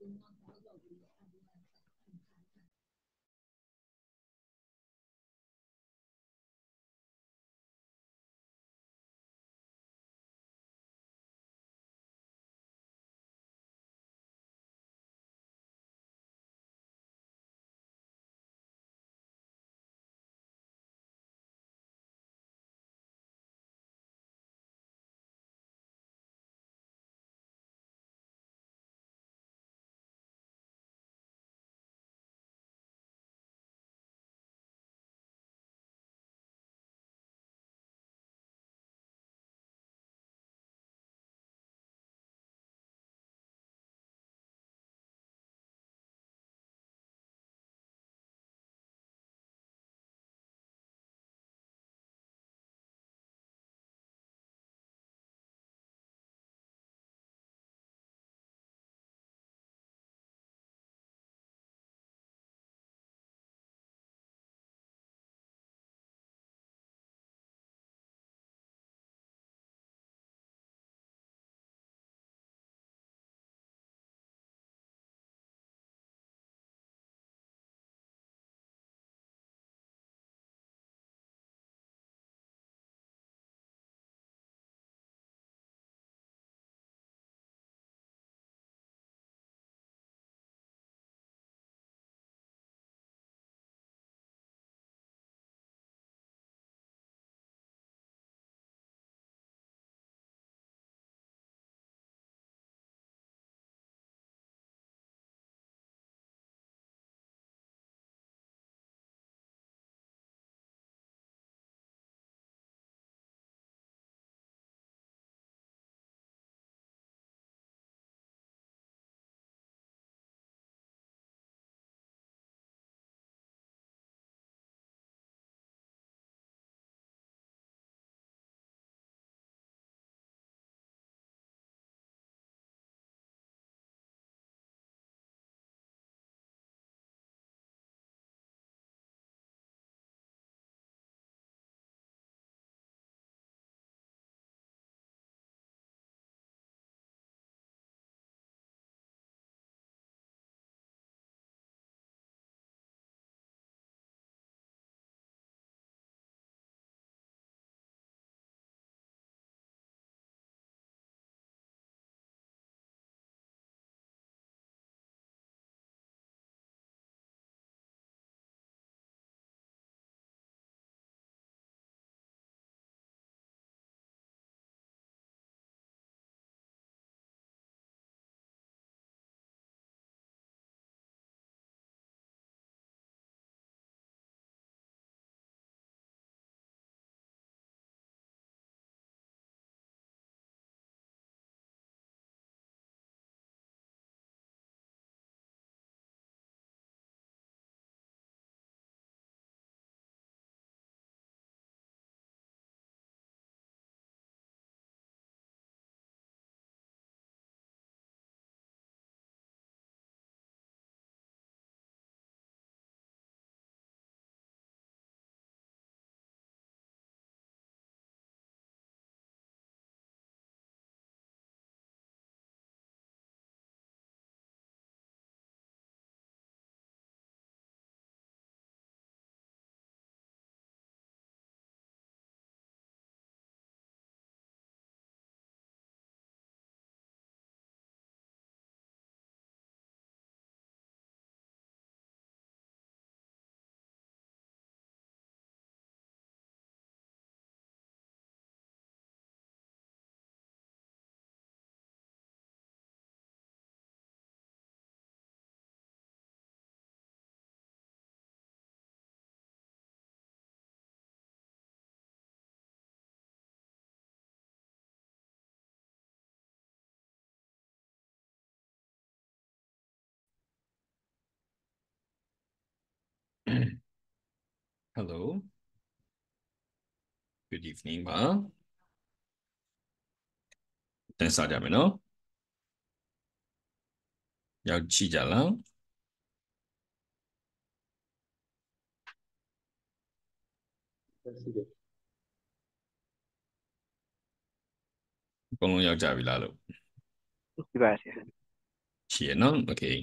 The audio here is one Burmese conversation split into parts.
do not Hello. Good evening ပါ။တင်စားကြမယ်နော်။ရောက်ကြည့်ကြလား။အကုန်လုံးရောက်ကြပြီလားလို့ဒီပါဆရာရှိရနော် okay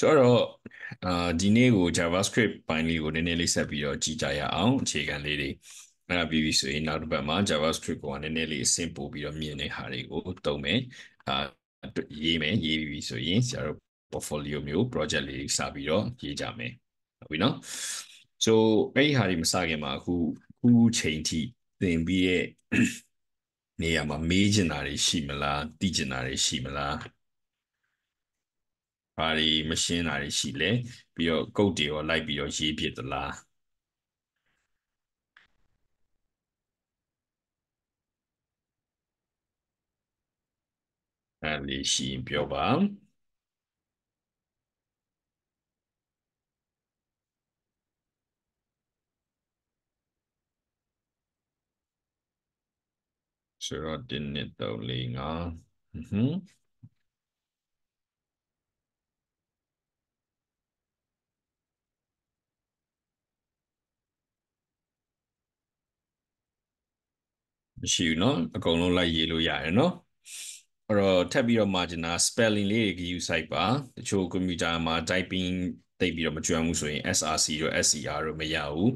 ဆိုတော့အာဒီနေ့ကို JavaScript ပိုင်းလေးကိုနည်းနည်းလေးဆက်ပြီးတော့ကြည့်ကြရအောင်အခြေခံလေးတွေအဲ့ဒါပြီးပြီဆိုရင်နောက်တစ်ပတ်မှာ JavaScript ကိုနည်းနည်းလေးအဆင့်ပို့ပြီးတော့မြင်တဲ့ဟာတွေကိုသုံးမယ်အာရေးမယ်ရေးပြီးဆိုရင်ဆရာတို့ portfolio မျိုး project လေးစပြီးတော့ရေးကြမယ်ဟုတ်ပြီနော် so အဲ့ဒီဟာတွေမစခင်မှာအခုခုချိန်ထိသင်ပြီးရဲ့နေရာမှာမေးချင်တာတွေရှိမလားသိချင်တာတွေရှိမလား ဘာတွေမရှင်းတာတွေရှိလဲပြီးတော့ကုတ်တွေရောလိုက်ပြီးတော့ရေးပြသလားအဲ့ဒီရှိရင်ပြောပါဆိုတော့1 2 3 4 5ဟွန်း မရှိဘူးเนาะအကုန်လုံးလိုက်ရေးလို့ရတယ်เนาะအဲ့တော့ထပ်ပြီးတော့ marginal spelling လေးတွေ use site ပါတချို့ computer မှာ typing သိပြီးတော့မကျွမ်းဘူးဆိုရင် SRC တို့ SCR တို့မရဘူး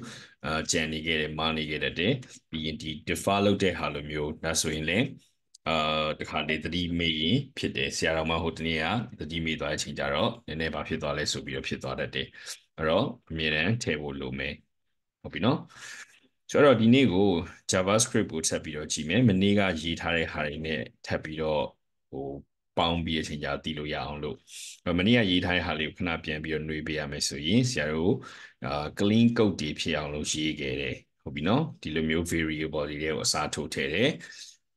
အာကြံနေခဲ့တယ်မာနေခဲ့တဲ့ပြီးရင်ဒီ defer လုပ်တဲ့ဟာလိုမျိုးဒါဆိုရင်လည်းအာတခါလေသတိမေ့ရင်ဖြစ်တယ်ဆရာတော်မဟိုတနေ့ကသတိမေ့သွားတဲ့အချိန်ကျတော့နည်းနည်းဘာဖြစ်သွားလဲဆိုပြီးတော့ဖြစ်သွားတတ်တယ်အဲ့တော့အမြဲတမ်းထည့်ဖို့လိုမယ်ဟုတ်ပြီနော် ဆိုတော့ဒီနေ့ကို JavaScript ကိုထပ်ပြီးတော့ကြည့်မယ်မနေ့ကရေးထားတဲ့ဟာတွေနဲ့ထပ်ပြီးတော့ဟိုပေါင်းပြီးအချိန်ကြာတည်လို့ရအောင်လို့မနေ့ကရေးထားတဲ့ဟာလေးကိုခဏပြန်ပြီးတော့နှွေးပေးရမယ်ဆိုရင်ဆရာတို့အာ clean code တွေဖြစ်အောင်လို့ရေးခဲ့တယ်ဟုတ်ပြီနော်ဒီလိုမျိုး variable တွေကိုအစားထိုးထည့်တယ်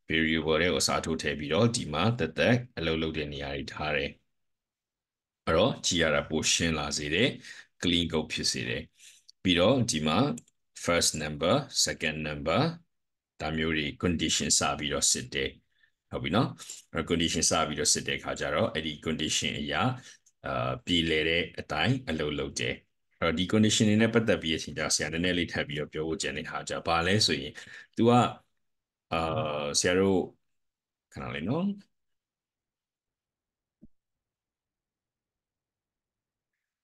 variable တွေကိုအစားထိုးထည့်ပြီးတော့ဒီမှာတက်တက်အလုပ်လုပ်တဲ့နေရာတွေထားတယ်အဲ့တော့ကြည့်ရတာပိုရှင်းလာစေတယ် clean code ဖြစ်စေတယ်ပြီးတော့ဒီမှာ first number second number ဒါမျိုးတွေ condition စပြီးတော့စစ်တယ်ဟုတ်ပြီနော်အဲ့ condition စပြီးတော့စစ်တဲ့ခါကျတော့အဲ့ဒီ condition အရာအာပြည်လဲတဲ့အတိုင်းအလုပ်လုပ်တယ်အဲ့တော့ဒီ condition တွေနဲ့ပတ်သက်ပြီးအချိန်ကြာဆရာနည်းနည်းလေးထပ်ပြီးတော့ပြောဖို့ကြံတဲ့ဟာကြဘာလဲဆိုရင် तू ကအာဆရာတို့ခဏလေးနော်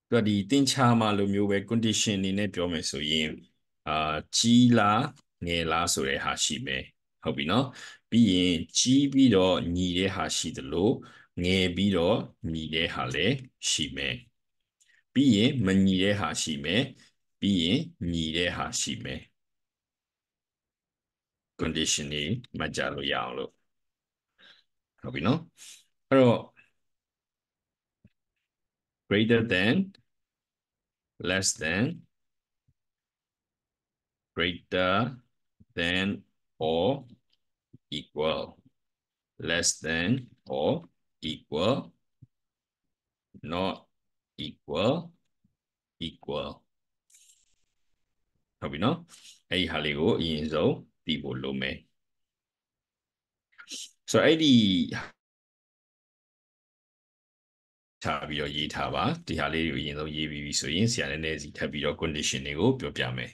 သူကဒီတင်ချာမှာလိုမျိုးပဲ condition နေနဲ့ပြောမယ်ဆိုရင် အာကြီးလားငယ်လားဆိုတဲ့ဟာရှိမယ်ဟုတ်ပြီနော်ပြီးရင်ကြီးပြီးတော့ညီတဲ့ဟာရှိသလိုငယ်ပြီးတော့ညီတဲ့ဟာလည်းရှိမယ်ပြီးရင်မညီတဲ့ဟာရှိမယ်ပြီးရင်ညီတဲ့ဟာရှိမယ် condition တွေမှတ်ကြလို့ရအောင်လို့ဟုတ်ပြီနော်အဲ့တော့ greater than less than greater than or equal less than or equal not equal equal ဟုတ်ပြီနော်အဲ့ဒီဟာလေးကိုအရင်ဆုံးသိဖို့လိုမယ်ဆိုတော့အဲ့ဒီထားပြီးတော့ရေးထားပါဒီဟာလေးကိုအရင်ဆုံးရေးပြီးပြီဆိုရင်ဆရာလည်းနည်းစီထပ်ပြီးတော့ condition တွေကိုပြောပြမယ်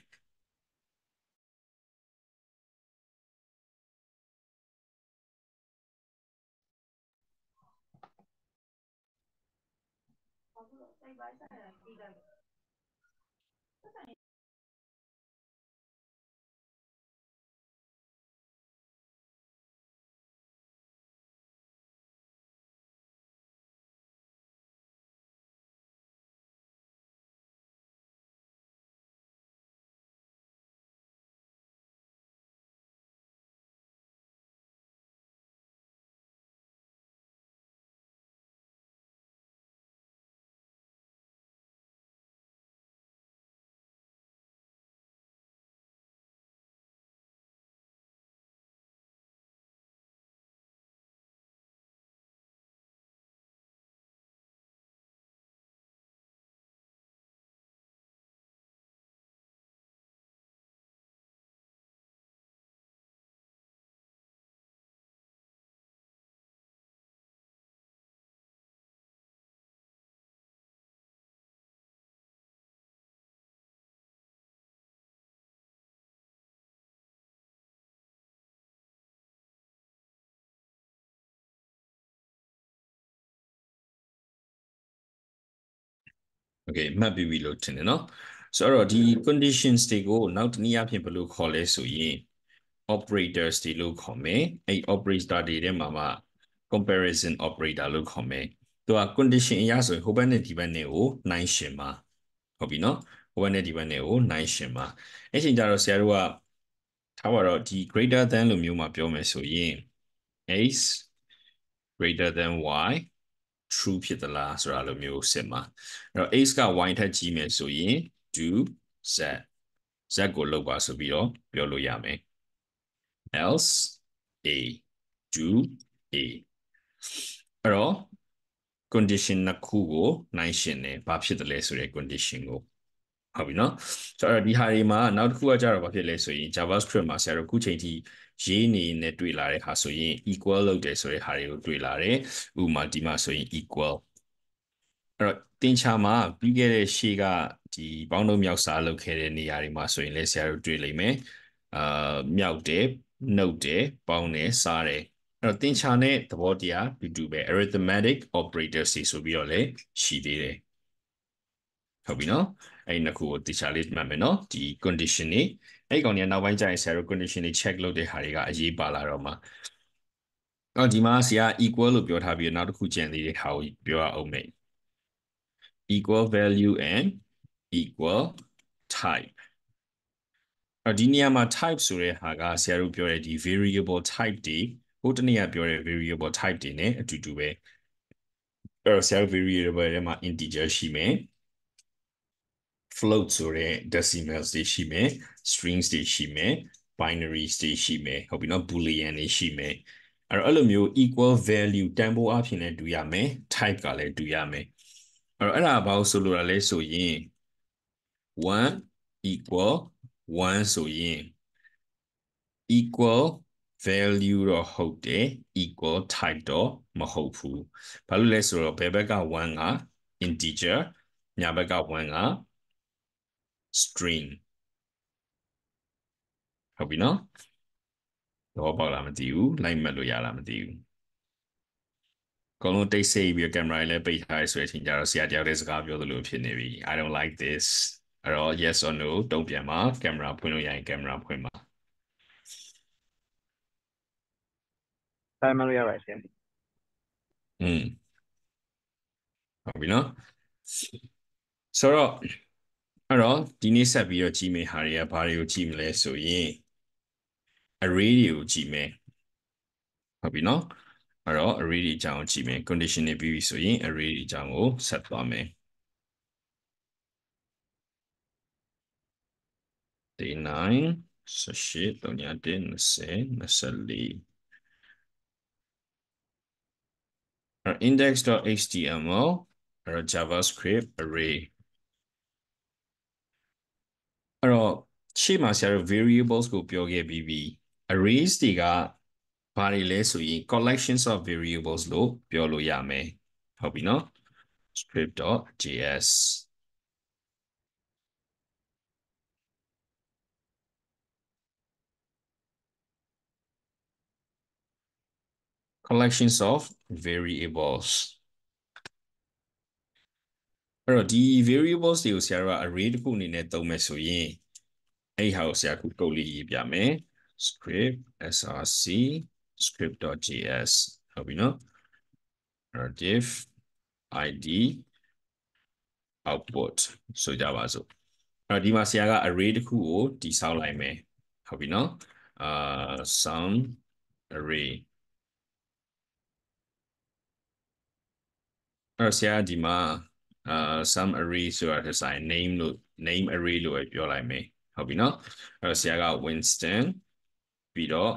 okay မှတ်ပြီးပြီလို့ထင်တယ်နော်ဆိုတော့ဒီ conditions တွေကိုနောက်တနည်းအားဖြင့်ဘယ်လိုခေါ်လဲဆိုရင် operators တွေလို့ခေါ်မယ်အဲ့ operator တွေထဲမှာမှ comparison operator လို့ခေါ်မယ်သူက condition အရဆိုရင်ဟိုဘက်နဲ့ဒီဘက်နဲ့ကိုနိုင်ရှင်ပါဟုတ်ပြီနော်ဟိုဘက်နဲ့ဒီဘက်နဲ့ကိုနိုင်ရှင်ပါအဲ့ချိန်ကျတော့ဆရာတို့ကထားပါတော့ဒီ greater than လို့မျိုးမှာပြောမယ်ဆိုရင် x greater than y true ဖြစ်သလားဆိုတာလိုမျိုးစစ်မှာအဲ့တော့ x က y ထက်ကြီးမယ်ဆိုရင် do z z ကိုလောက်ပါဆိုပြီးတော့ပြောလို့ရမယ် else a do a အဲ့တော့ condition နှစ်ခုကိုနိုင်ရှင်တယ်ဘာဖြစ်တယ်လဲဆိုတဲ့ condition ကိုဟုတ်ပြီနော်ဆိုတော့ဒီဟာတွေမှာနောက်တစ်ခုကကြတော့ဘာဖြစ်လဲဆိုရင် JavaScript မှာဆရာတို့ခုချိန်ထိ ရေးနေနဲ့တွေ့လာတဲ့ဟာဆိုရင် equal လုပ်တယ်ဆိုတဲ့ဟာတွေကိုတွေ့လာတယ်ဥပမာဒီမှာဆိုရင် equal အဲ့တော့တင်ချာမှာပြီးခဲ့တဲ့ရှေ့ကဒီပေါင်းတော့မြောက်စားလုပ်ခဲ့တဲ့နေရာတွေမှာဆိုရင်လည်းဆရာတို့တွေ့လိမ့်မယ်အာမြောက်တယ်နှုတ်တယ်ပေါင်းတယ်စားတယ်အဲ့တော့သင်္ချာနဲ့သဘောတရားတူတူပဲ arithmetic operators ဆိုပြီးတော့လည်းရှိသေးတယ်ဟုတ်ပြီနော်အဲ့ဒီနှစ်ခုကိုတခြားလေးမှတ်မယ်နော်ဒီ condition နေ အဲ့ကောင်ကြီးနောက်ပိုင်းကျရင်ဆရာတို့ condition တွေ check လုပ်တဲ့ဟာတွေကအရေးပါလာတော့မှာအော်ဒီမှာဆရာ equal လို့ပြောထားပြီးတော့နောက်တစ်ခုကျန်သေးတဲ့ဟာကိုပြောရအောင်မယ် equal value and equal type အဒီနေရာမှာ type ဆိုတဲ့ဟာကဆရာတို့ပြောတဲ့ဒီ variable type တွေဟိုတနေ့ကပြောတဲ့ variable type တွေ ਨੇ အတူတူပဲအဲ့တော့ self variable ထဲမှာ integer ရှိမယ် float ဆိုတဲ့ decimals တွေရှိမယ် strings တွေရှိမယ် binaries တွေရှိမယ်ဟုတ်ပြီနော် boolean တွေရှိမယ်အဲ့တော့အဲ့လိုမျိုး equal value တန်ဖိုးအဖြစ်လည်းတူရမယ် type ကလည်းတူရမယ်အဲ့တော့အဲ့ဒါဘာလို့ဆိုလိုတာလဲဆိုရင်1 equal 1ဆိုရင် equal value တော့ဟုတ်တယ် equal type တော့မဟုတ်ဘူးဘာလို့လဲဆိုတော့ဘယ်ဘက်က1က integer ညာဘက်က1က string ဟုတ်ပြီနော်တော့ပေါက်လာမသိဘူးလိုက်မှတ်လို့ရလားမသိဘူးအကုန်လုံးတိတ်ဆိတ်ပြီးကင်မရာလည်းပိတ်ထားရဆိုတဲ့အချိန်ကျတော့ဆရာတယောက်တည်းစကားပြောသလိုဖြစ်နေပြီ I don't like this အဲ့တော့ yes or no တုံ့ပြန်ပါကင်မရာဖွင့်လို့ရရင်ကင်မရာဖွင့်ပါတိုင်းမလို့ရပါရှင်อืมဟုတ်ပြီနော်ဆိုတော့ အဲ့တော့ဒီနေ့ဆက်ပြီးတော့ကြည့်မယ့်ဟာတွေကဘာတွေကိုကြည့်မလဲဆိုရင် array တွေကိုကြည့်မယ်ဟုတ်ပြီနော်အဲ့တော့ array တွေအကြောင်းကြည့်မယ် condition တွေပြီးပြီဆိုရင် array တွေအကြောင်းကိုဆက်သွားမယ် day 9 18 3 20 24 index.html အဲ့တော့ javascript array အဲ့တော့ရှေ့မှာဆရာတို့ variables ကိုပြောခဲ့ပြီးပြီ arrays တွေကဘာတွေလဲဆိုရင် collections of variables လို့ပြောလို့ရမယ်ဟုတ်ပြီနော် script.js collections of variables အဲ့တော့ဒီ variables တွေကိုဆရာတို့က array တစ်ခုအနေနဲ့သုံးမယ်ဆိုရင်အဲ့ဟာကိုဆရာခုကုတ်လေးရေးပြမယ် script src script.js ဟုတ်ပြီနော်အဲ့တော့ div id output ဆိုကြပါစို့အဲ့တော့ဒီမှာဆရာက array တစ်ခုကိုတည်ဆောက်လိုက်မယ်ဟုတ်ပြီနော်အာ sum array အဲ့တော့ဆရာဒီမှာ အာ sum array ဆိုတာတစ်ဆိုင် name လို့ name array လို့ပဲပြောလိုက်မယ်ဟုတ်ပြီနော်အဲ့တော့ဆရာက Winston ပြီးတော့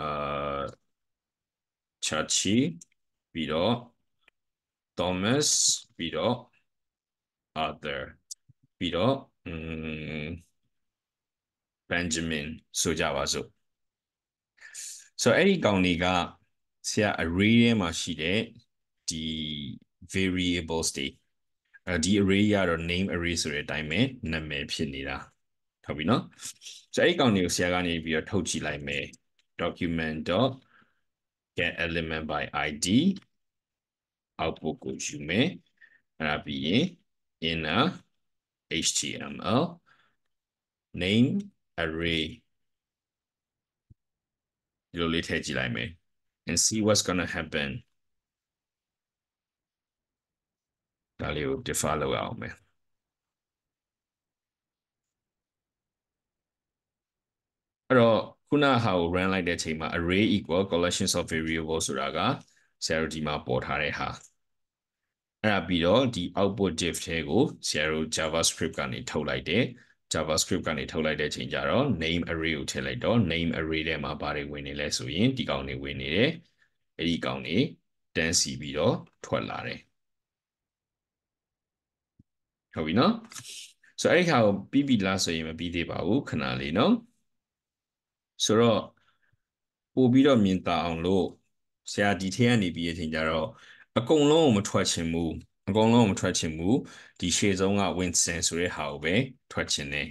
အာ Chachi ပြီးတော့ Thomas ပြီးတော့ Arthur ပြီးတော့ Benjamin ဆိုကြပါစို့ဆိုတော့အဲ့ဒီကောင်တွေကဆရာ array ထဲမှာရှိတဲ့ဒီ variables တွေအဲ ဒီ array ရတော့ name array ဆိုတဲ့အတိုင်းပဲနာမည်ဖြစ်နေတာဟုတ်ပြီနော်ဆိုအဲ့ဒီကောင်တွေကိုဆရာကနေပြီးတော့ထုတ်ကြည့်လိုက်မယ် document.get element by id output ကိုယူမယ်အဲ့ဒါပြီးရင် inner html name array ဒီလိုလေးထည့်ကြည့်လိုက်မယ် and see what's going to happen ဒါလေးကို defer လုပ်ရအောင်မယ်အဲ့တော့ခုနဟာကို run လိုက်တဲ့အချိန်မှာ array equal collections of variables ဆိုတာကဆရာတို့ဒီမှာပေါ်ထားတဲ့ဟာအဲ့ဒါပြီးတော့ဒီ output div ထဲကိုဆရာတို့ javascript ကနေထုတ်လိုက်တယ် javascript ကနေထုတ်လိုက်တဲ့အချိန်ကျတော့ name array ကိုထည့်လိုက်တော့ name array ထဲမှာဘာတွေဝင်နေလဲဆိုရင်ဒီကောင်တွေဝင်နေတယ်အဲ့ဒီကောင်တွေတန်းစီပြီးတော့ထွက်လာတယ် ဟုတ်ပြီနော်ဆိုတော့အဲ့ဒီခါကိုပြီးပြီလားဆိုရင်မပြီးသေးပါဘူးခဏလေးနော်ဆိုတော့ပို့ပြီးတော့မြင်သာအောင်လို့ဆရာဒီထဲကနေပြီးအချိန်ကျတော့အကုန်လုံးကိုမထွက်ချင်ဘူးအကုန်လုံးကိုမထွက်ချင်ဘူးဒီရှေ့ဆုံးက Winston ဆိုတဲ့ဟာကိုပဲထွက်ချင်တယ်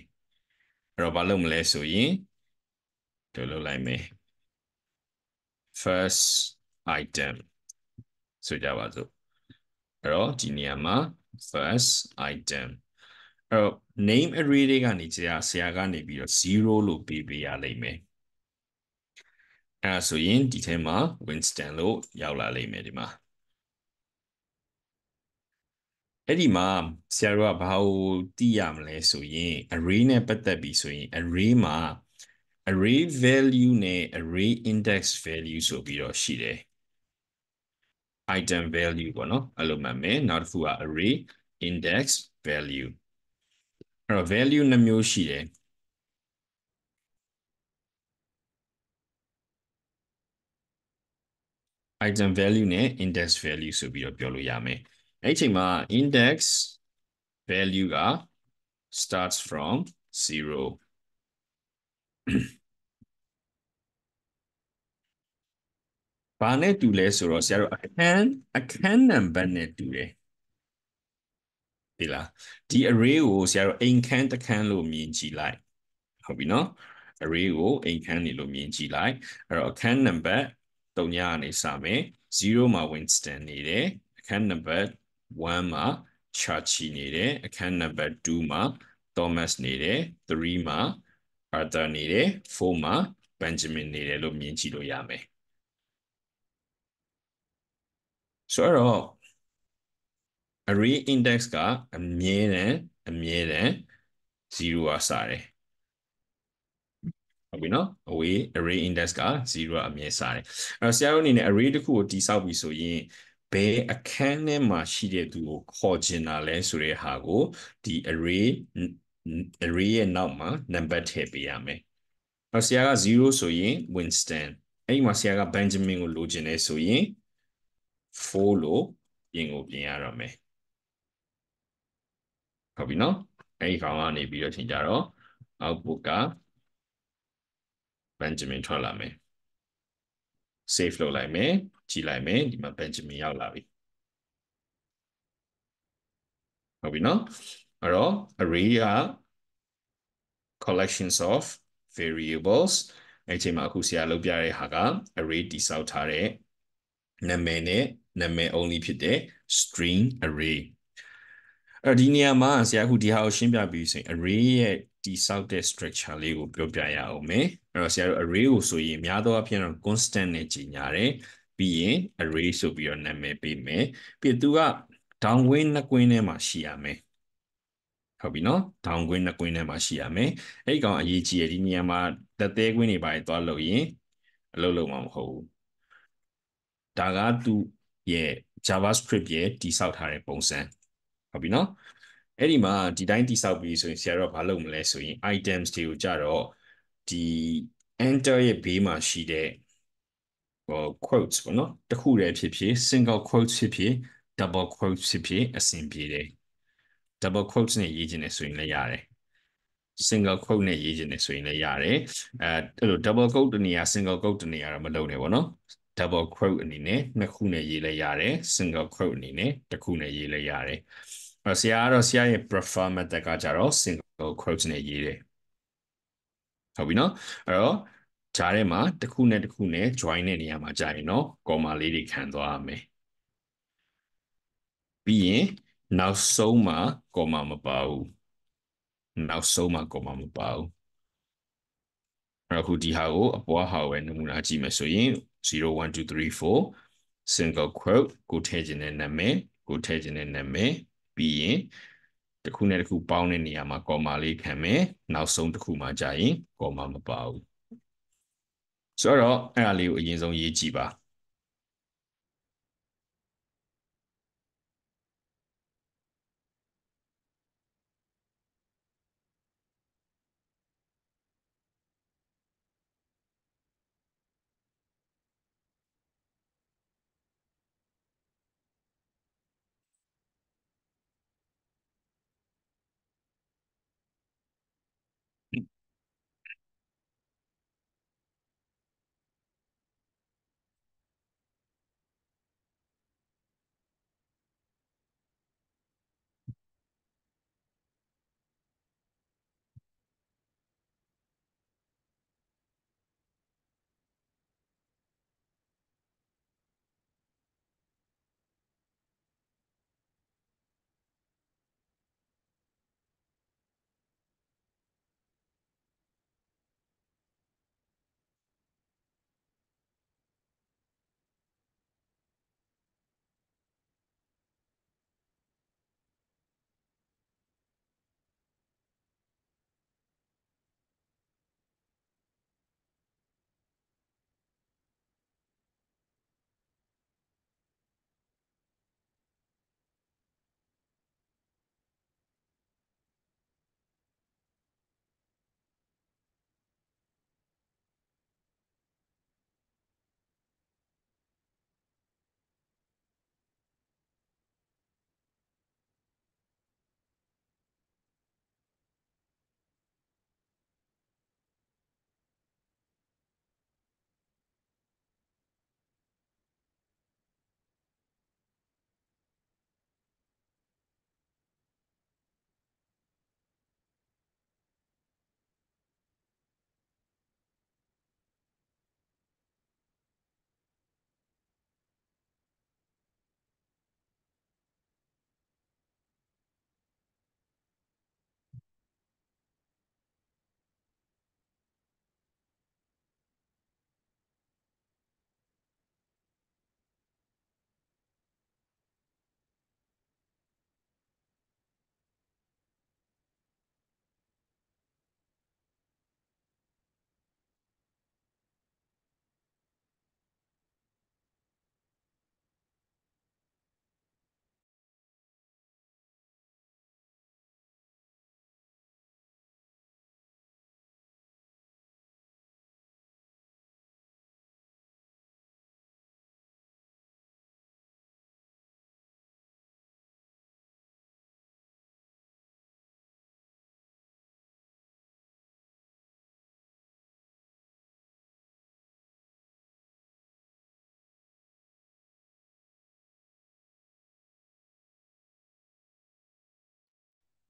အဲ့တော့ဘာလုပ်မလဲဆိုရင်ဒီလိုလိုက်မယ် first item ဆိုကြပါစို့အဲ့တော့ဒီနေရာမှာ first item အဲ့တော့ name array တွေကနေကြာဆရာကနေပြီးတော့0လို့ပေးပေးရလိမ့်မယ်အဲ့ဒါဆိုရင်ဒီထဲမှာ Winston လို့ရောက်လာလိမ့်မယ်ဒီမှာအဲ့ဒီမှာဆရာတို့ကဘာကိုသိရမလဲဆိုရင် array နဲ့ပတ်သက်ပြီးဆိုရင် array မှာ array value နဲ့ array index value ဆိုပြီးတော့ရှိတယ် item value ပေါ့နော်အဲ့လိုမှတ်မယ်နောက်တစ်ခုက array index value အဲ့တော့ value နှမျိုးရှိတယ် item value နဲ့ index value ဆိုပြီးတော့ပြောလို့ရမယ်အဲ့ချိန်မှာ index value က starts from 0 ဘာနဲ့တူလဲဆိုတော့ဆရာတို့အခန်းအခန်းနံပါတ်နဲ့တူတယ်ဒီလားဒီ array ကိုဆရာတို့အိမ်ခန်းတစ်ခန်းလို့မြင်ကြည့်လိုက်ဟုတ်ပြီနော် array ကိုအိမ်ခန်းနေလို့မြင်ကြည့်လိုက်အဲ့တော့အခန်းနံပါတ်3ညကနေစမယ်0မှာ Winston နေတယ်အခန်းနံပါတ်1မှာ Chachi နေတယ်အခန်းနံပါတ်2မှာ Thomas နေတယ်3မှာ Arthur နေတယ်4မှာ Benjamin နေတယ်လို့မြင်ကြည့်လို့ရမယ် ဆိုတော့ array index ကအမြဲတမ်းအမြဲတမ်း0ကစတယ်ဟုတ်ပြီနော် away array index က0အမြဲစတယ်အဲ့တော့ဆရာတို့အနေနဲ့ array တစ်ခုကိုတိဆောက်ပြီဆိုရင်ဘယ်အခန်းထဲမှာရှိတဲ့သူကိုခေါ်ချင်တာလဲဆိုတဲ့ဟာကိုဒီ array array ရဲ့နောက်မှာ number ထည့်ပေးရမယ်အဲ့ဆရာက0ဆိုရင် Winston အဲ့ဒီမှာဆရာက Benjamin ကိုလိုချင်တယ်ဆိုရင် 4လို့ပြင်ကိုပြင်ရတော့မယ်ဟုတ်ပြီနော်အဲ့ဒီကောင်ကနေပြီးတော့ထင်ကြတော့ output က Benjamin ထွက်လာမယ် save လုပ်လိုက်မယ်ကြည့်လိုက်မယ်ဒီမှာ Benjamin ရောက်လာပြီဟုတ်ပြီနော်အဲ့တော့ array က collections of variables အဲ့ချိန်မှာအခုဆရာလုပ်ပြတဲ့ဟာက array တိစောက်ထားတဲ့နာမည်နဲ့ နာမည် only ဖြစ်တဲ့ string array အဲ့ဒီနေရာမှာဆရာအခုဒီဟာကိုရှင်းပြပြီးဆိုရင် array ရဲ့တိစောက်တဲ့ structure လေးကိုပြောပြရအောင်မယ်အဲ့တော့ဆရာတို့ array ကိုဆိုရင်များသောအားဖြင့်တော့ constant နဲ့ကြီးညာတယ်ပြီးရင် array ဆိုပြီးတော့နာမည်ပေးမယ်ပြီးသူက down ကွင်းနှစ်ကွင်းထဲမှာရှိရမယ်ဟုတ်ပြီနော် down ကွင်းနှစ်ကွင်းထဲမှာရှိရမယ်အဲ့ဒီကောင်အရေးကြီးရဒီနေရာမှာသက်သေးကွင်းတွေပါသွားလို့ရင်အလုပ်လုပ်မှာမဟုတ်ဘူးဒါကသူ ရဲ့ JavaScript ရဲ့တိစောက်ထားတဲ့ပုံစံဟုတ်ပြီနော်အဲ့ဒီမှာဒီတိုင်းတိစောက်ပြီးဆိုရင်ဆရာတို့ကဘာလုပ်မလဲဆိုရင် items တွေကိုကြတော့ဒီ enter ရဲ့ဘေးမှာရှိတဲ့ဟို quotes ပေါ့နော်တစ်ခုတည်းဖြစ်ဖြစ် single quotes ဖြစ်ဖြစ် double quotes ဖြစ်ဖြစ်အဆင်ပြေတယ် double quotes နဲ့ရေးခြင်းနဲ့ဆိုရင်လည်းရတယ် single quote နဲ့ရေးခြင်းနဲ့ဆိုရင်လည်းရတယ်အဲအဲ့လို double quote တနေရာ single quote တနေရာတော့မလုပ်နဲ့ပေါ့နော် double quote အနေနဲ့နှစ်ခုနဲ့ရေးလဲရတယ် single quote အနေနဲ့တစ်ခုနဲ့ရေးလဲရတယ်အဲဆရာကတော့ဆရာရဲ့ prefer method ကကြတော့ single quote နဲ့ရေးတယ်ဟုတ်ပြီနော်အဲ့တော့ဂျားထဲမှာတစ်ခုနဲ့တစ်ခုနဲ့ join တဲ့နေရာမှာကြာရင်တော့ comma လေးတွေခံသွားရမယ်ပြီးရင်နောက်ဆုံးမှာ comma မပါဘူးနောက်ဆုံးမှာ comma မပါဘူးအဲ့တော့ခုဒီဟာကိုအပွားဟာကိုပဲနမူနာကြည့်မယ်ဆိုရင် 0 1 2 3 4 single quote ကိုထည့်ခြင်းတဲ့နာမည်ကိုထည့်ခြင်းတဲ့နာမည်ပြီးရင်တစ်ခုနဲ့တစ်ခုပေါင်းတဲ့နေရာမှာ comma လေးခံမယ်နောက်ဆုံးတစ်ခုမှာကြာရင် comma မပါဘူးဆိုတော့အဲ့ဒါလေးကိုအရင်ဆုံးရေးကြည့်ပါ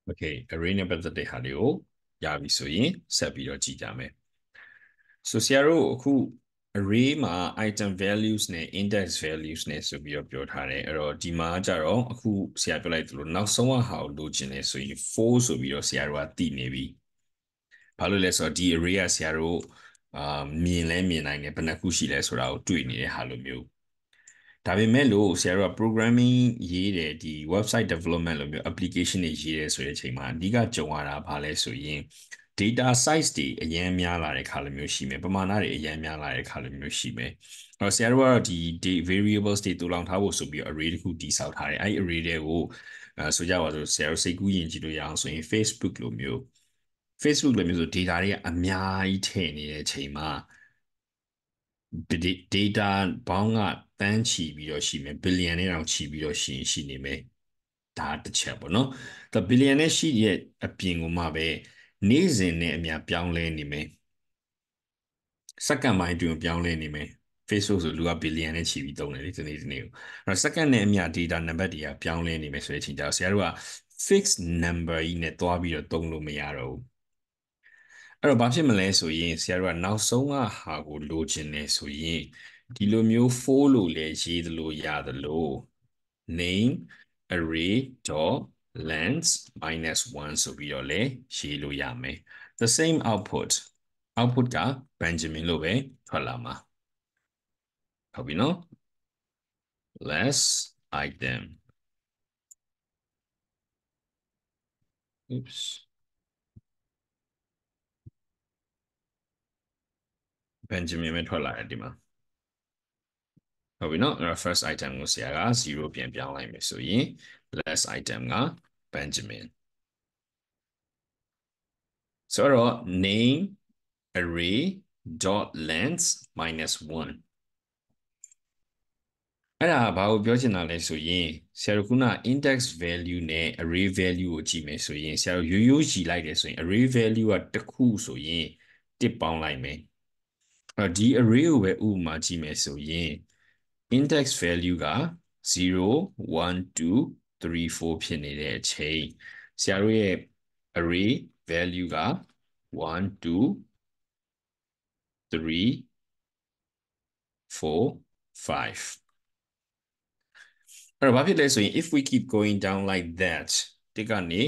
Okay array နဲ့ပတ်သက်တဲ့ဟာတွေကိုရပြီဆိုရင်ဆက်ပြီးတော့ကြည့်ကြမယ်ဆိုဆရာတို့အခု array မှာ item values နဲ့ index values နဲ့ဆိုပြီးတော့ပြောထားတယ်အဲ့တော့ဒီမှာကျတော့အခုဆရာပြောလိုက်သလိုနောက်ဆုံးဟာကိုလိုချင်တယ်ဆိုရင်4ဆိုပြီးတော့ဆရာတို့ကတည်နေပြီဘာလို့လဲဆိုတော့ဒီ array ကဆရာတို့အာမြင်လဲမြင်နိုင်တယ်ဘယ်နှခုရှိလဲဆိုတာကိုတွေ့နေတဲ့ဟာလိုမျိုး ဒါပေမဲ့လို့ဆရာတို့က programming ရေးတယ်ဒီ website development လိုမျိုး application တွေရေးတယ်ဆိုတဲ့အချိန်မှာအဓိကကြုံရတာဘာလဲဆိုရင် data size တွေအရင်များလာတဲ့ခါလိုမျိုးရှိမယ်ပမာဏတွေအရင်များလာတဲ့ခါလိုမျိုးရှိမယ်အဲ့တော့ဆရာတို့ကတော့ဒီ variables တွေတူလောင်ထားဖို့ဆိုပြီး array တစ်ခုတည်ဆောက်ထားတယ်အဲ့ array တွေကိုအဲဆိုကြပါစို့ဆရာတို့စိတ်ကူးယဉ်ကြည့်လို့ရအောင်ဆိုရင် Facebook လိုမျိုး Facebook လိုမျိုးဆို data တွေကအများကြီးထည့်နေတဲ့အချိန်မှာ data ဘောင်းကတန်းချီပြီးတော့ရှိမယ် billion နဲ့တောင်ချီပြီးတော့ရှိရှိနေမယ်ဒါတစ်ချက်ပေါ့နော်ဒါ billion နဲ့ရှိရဲ့အပြင်ကိုမှပဲနေ့စဉ်နဲ့အများပြောင်းလဲနေမယ်စက္ကန့်ပိုင်းတွင်ပြောင်းလဲနေမယ် Facebook ဆိုလူက billion နဲ့ချီပြီးသုံးတယ်လေဒီနေ့ဒီနေ့ကိုအဲ့တော့စက္ကန့်နဲ့အများ data နံပါတ်တွေကပြောင်းလဲနေမယ်ဆိုတဲ့အချိန်ကျတော့ဆရာတို့က fixed number ကြီးနဲ့တွားပြီးတော့သုံးလို့မရတော့ဘူး အဲ့တော့ဘာဖြစ်မလဲဆိုရင်ဆရာတို့ကနောက်ဆုံးကဟာကိုလိုချင်တယ်ဆိုရင်ဒီလိုမျိုး for လို့လည်းရေးသလိုရသလို name array dot length minus 1ဆိုပြီးတော့လဲရေးလို့ရမယ် the same output output က benjamin လို့ပဲထွက်လာမှာဟုတ်ပြီနော် less item oops benjamin ပဲထွက်လာတယ်ဒီမှာဟုတ်ပြီနော်အဲ့တော့ first item ကိုဆရာက0ပြန်ပြောင်းလိုက်မယ်ဆိုရင် less item က benjamin ဆိုတော့ name array dot length minus 1အဲ့ဒါဘာကိုပြောချင်တာလဲဆိုရင်ဆရာတို့ခုန index value နဲ့ array value ကိုကြည့်မယ်ဆိုရင်ဆရာတို့ရိုးရိုးကြည့်လိုက်တယ်ဆိုရင် array value ကတစ်ခုဆိုရင်တစ်ပေါင်းလိုက်မယ် အဲ့ဒီ array ကိုပဲဥပမာကြည့်မယ်ဆိုရင် index value က0 1 2 3 4ဖြစ်နေတဲ့အချိန်ဆရာတို့ရဲ့ array value က1 2 3 4 5အဲ့တော့ဘာဖြစ်လဲဆိုရင် if we keep going down like that တစ်ကနေ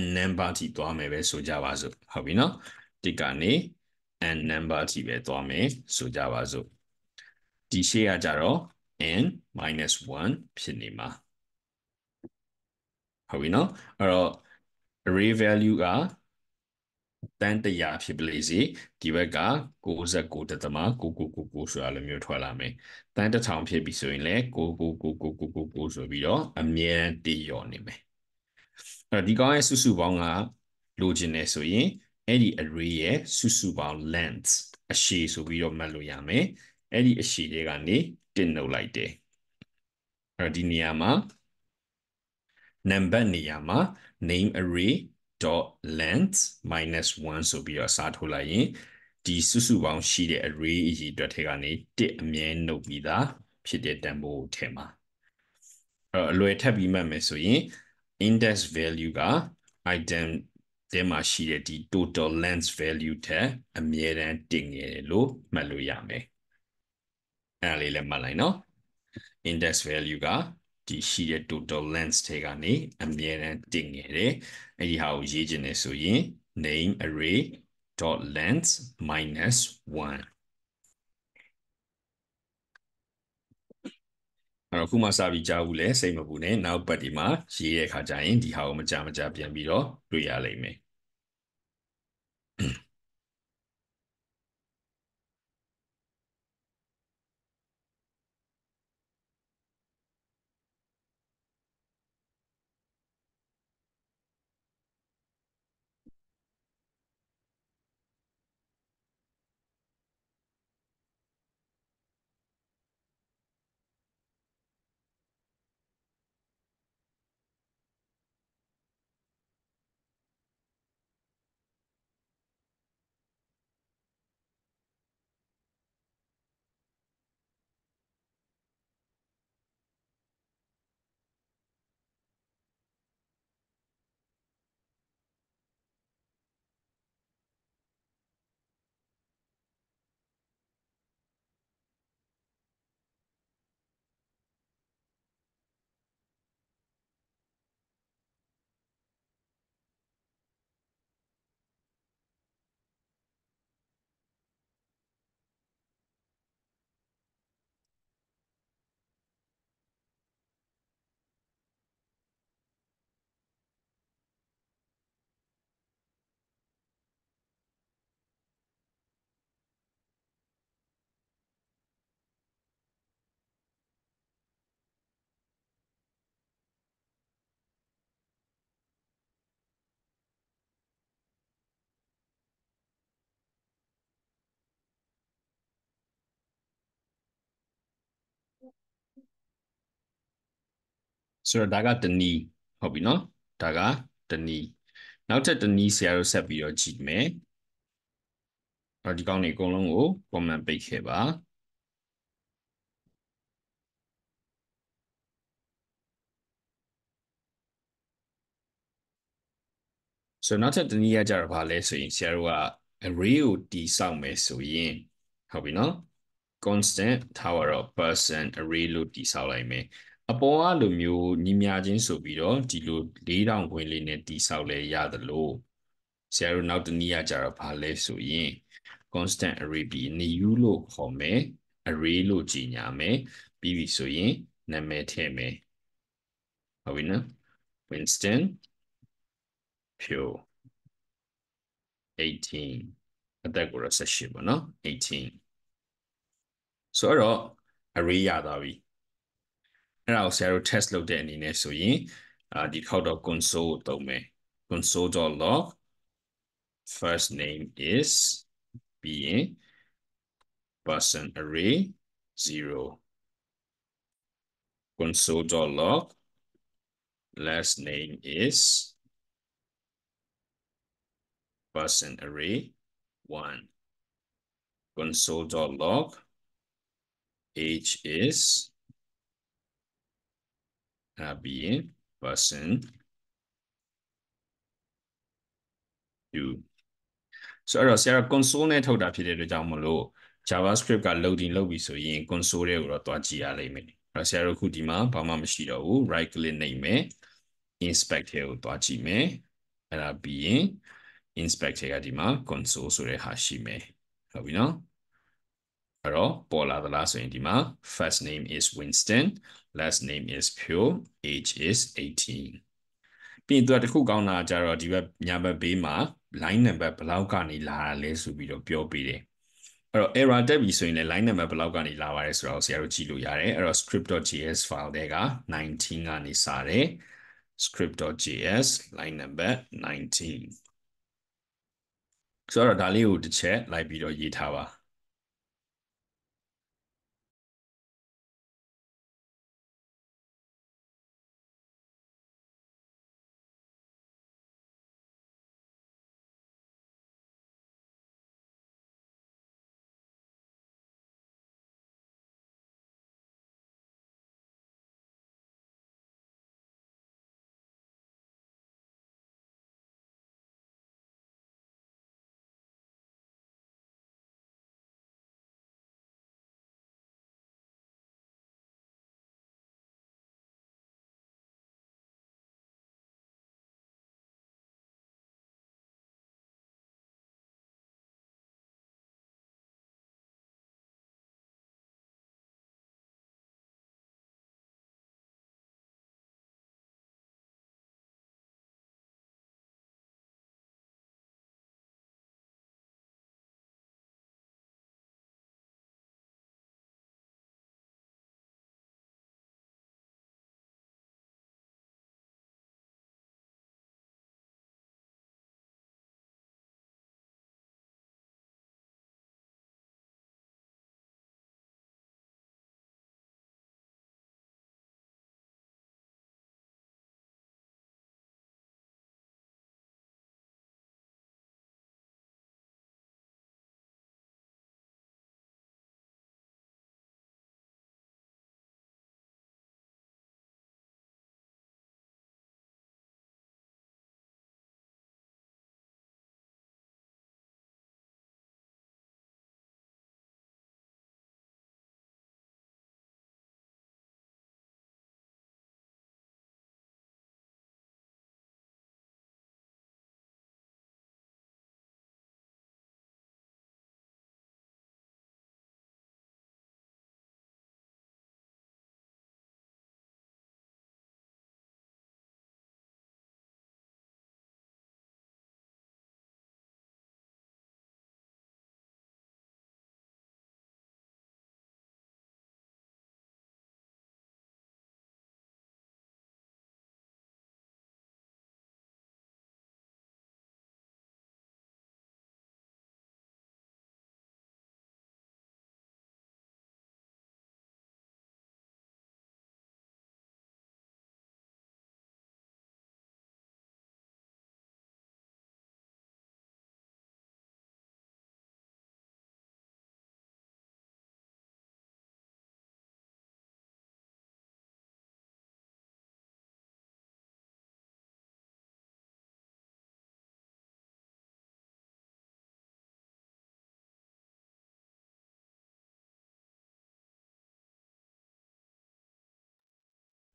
n number ထိသွားမယ်ပဲဆိုကြပါစို့ဟုတ်ပြီနော်တစ်ကနေ n number ထိပဲသွားမယ်ဆိုကြပါစို့ဒီရှေ့ကကြတော့ n 1ဖြစ်နေမှာဟုတ်ပြီနော်အဲ့တော့ array value ကတန်းတရာဖြစ်ပလေစီဒီဘက်က69.999ဆိုတာလိုမျိုးထွက်လာမယ်တန်းတစ်ထောင်ဖြစ်ပြီဆိုရင်လည်း99999ဆိုပြီးတော့အမြဲတည်ရောနေမယ်အဲ့ဒီကောင်ရဲ့စုစုပေါင်းကလိုချင်နေဆိုရင် အဲ့ဒီ array ရဲ့စုစုပေါင်း length အရှည်ဆိုပြီးတော့မှတ်လို့ရမယ်အဲ့ဒီအရှည်တွေကနေတင်နှုတ်လိုက်တယ်အဲ့ဒီနေရာမှာ number နေရာမှာ name array dot length minus 1ဆိုပြီးတော့အစားထိုးလိုက်ရင်ဒီစုစုပေါင်းရှိတဲ့ array အရေးအတွက်ထဲကနေ1အမြဲနှုတ်ပြီးသားဖြစ်တဲ့တန်ဖိုးကိုထည့်မှာအဲ့တော့အလွယ်ထပ်ပြီးမှတ်မယ်ဆိုရင် index value က item တဲမှာရှိတဲ့ဒီ total length value ထက်အမြဲတမ်းတင်ငယ်တယ်လို့မှတ်လို့ရမယ်အဲ့ဒါလေးလည်းမှတ်လိုက်နော် index value ကဒီရှိတဲ့ total length ထဲကနေအမြဲတမ်းတင်ငယ်တယ်အဲ့ဒီဟာကိုရေးခြင်းနေဆိုရင် name array dot length minus 1 အဲ့တော့ခုမှစပြီးကြားဘူးလဲစိတ်မပူနဲ့နောက်ပတ်ဒီမှာရေးတဲ့အခါကျရင်ဒီဟာကိုမကြမကြပြန်ပြီးတော့တွေ့ရလိမ့်မယ် ဆိုတော့ဒါကတနည်းဟုတ်ပြီနော်ဒါကတနည်းနောက်ထပ်တနည်းဆရာတို့ဆက်ပြီးတော့ကြည့်မယ်အဲ့ဒီကောင်းနေအကုန်လုံးကို comment ပိတ်ခဲ့ပါဆိုတော့နောက်ထပ်တနည်းကကြတော့ဗာလဲဆိုရင်ဆရာတို့က array ကိုတည်ဆောက်မယ်ဆိုရင်ဟုတ်ပြီနော် constant tower of person array လို့တည်ဆောက်လိုက်မယ် အပေါ်ကလိုမျိုးညီမြချင်းဆိုပြီးတော့ဒီလို၄တောင်ခွင်းလေးနဲ့တိဆောက်လဲရသလိုဆရာတို့နောက်တနည်းကကြတော့ဘာလဲဆိုရင် constant array ပြီး new လို့ခေါ်မယ် array လို့ကြီးညာမယ်ပြီးပြီဆိုရင်နာမည်ထည့်မယ်ဟုတ်ပြီနော် Winston Pure 18အသက်ကိုတော့18ပေါ့နော်18ဆိုတော့ array ရသွားပြီ အဲ့ဒါကိုဆရာတို့ test လုပ်တဲ့အနေနဲ့ဆိုရင်အာဒီခေါက်တော့ console ကိုသုံးမယ် console.log first name is ပြီးရင် person array 0 console.log last name is person array 1 console.log age is အဲ့ ဒါပြီးရင် person 2ဆိုတော့ဆရာ console နဲ့ထုတ်တာဖြစ်တဲ့အတွက်ကြောင့်မလို့ JavaScript က loading လုပ်ပြီဆိုရင် console တွေကိုတော့တွားကြည့်ရလိမ့်မယ်အဲ့တော့ဆရာတို့ခုဒီမှာဘာမှမရှိတော့ဘူး right click နှိပ်မယ် inspect ထဲကိုတွားကြည့်မယ်အဲ့ဒါပြီးရင် inspect ထဲကဒီမှာ console ဆိုတဲ့ဟာရှိမယ်ဟုတ်ပြီနော်အဲ့တော့ပေါ်လာသလားဆိုရင်ဒီမှာ first name is Winston last name is Pure age is 18ပြီးရင်သူကတခုကောင်းတာကြတော့ဒီဘက်ညာဘက်ဘေးမှာ line number ဘယ်လောက်ကနေလာတာလဲဆိုပြီးတော့ပြောပေးတယ်အဲ့တော့ error တက်ပြီဆိုရင်လည်း line number ဘယ်လောက်ကနေလာပါတယ်ဆိုတော့ဆရာတို့ကြည့်လို့ရတယ်အဲ့တော့ script.js file တွေက19ကနေစတယ် script.js line number 19ဆိုတော့ဒါလေးကိုတစ်ချက်လိုက်ပြီးတော့ရေးထားပါ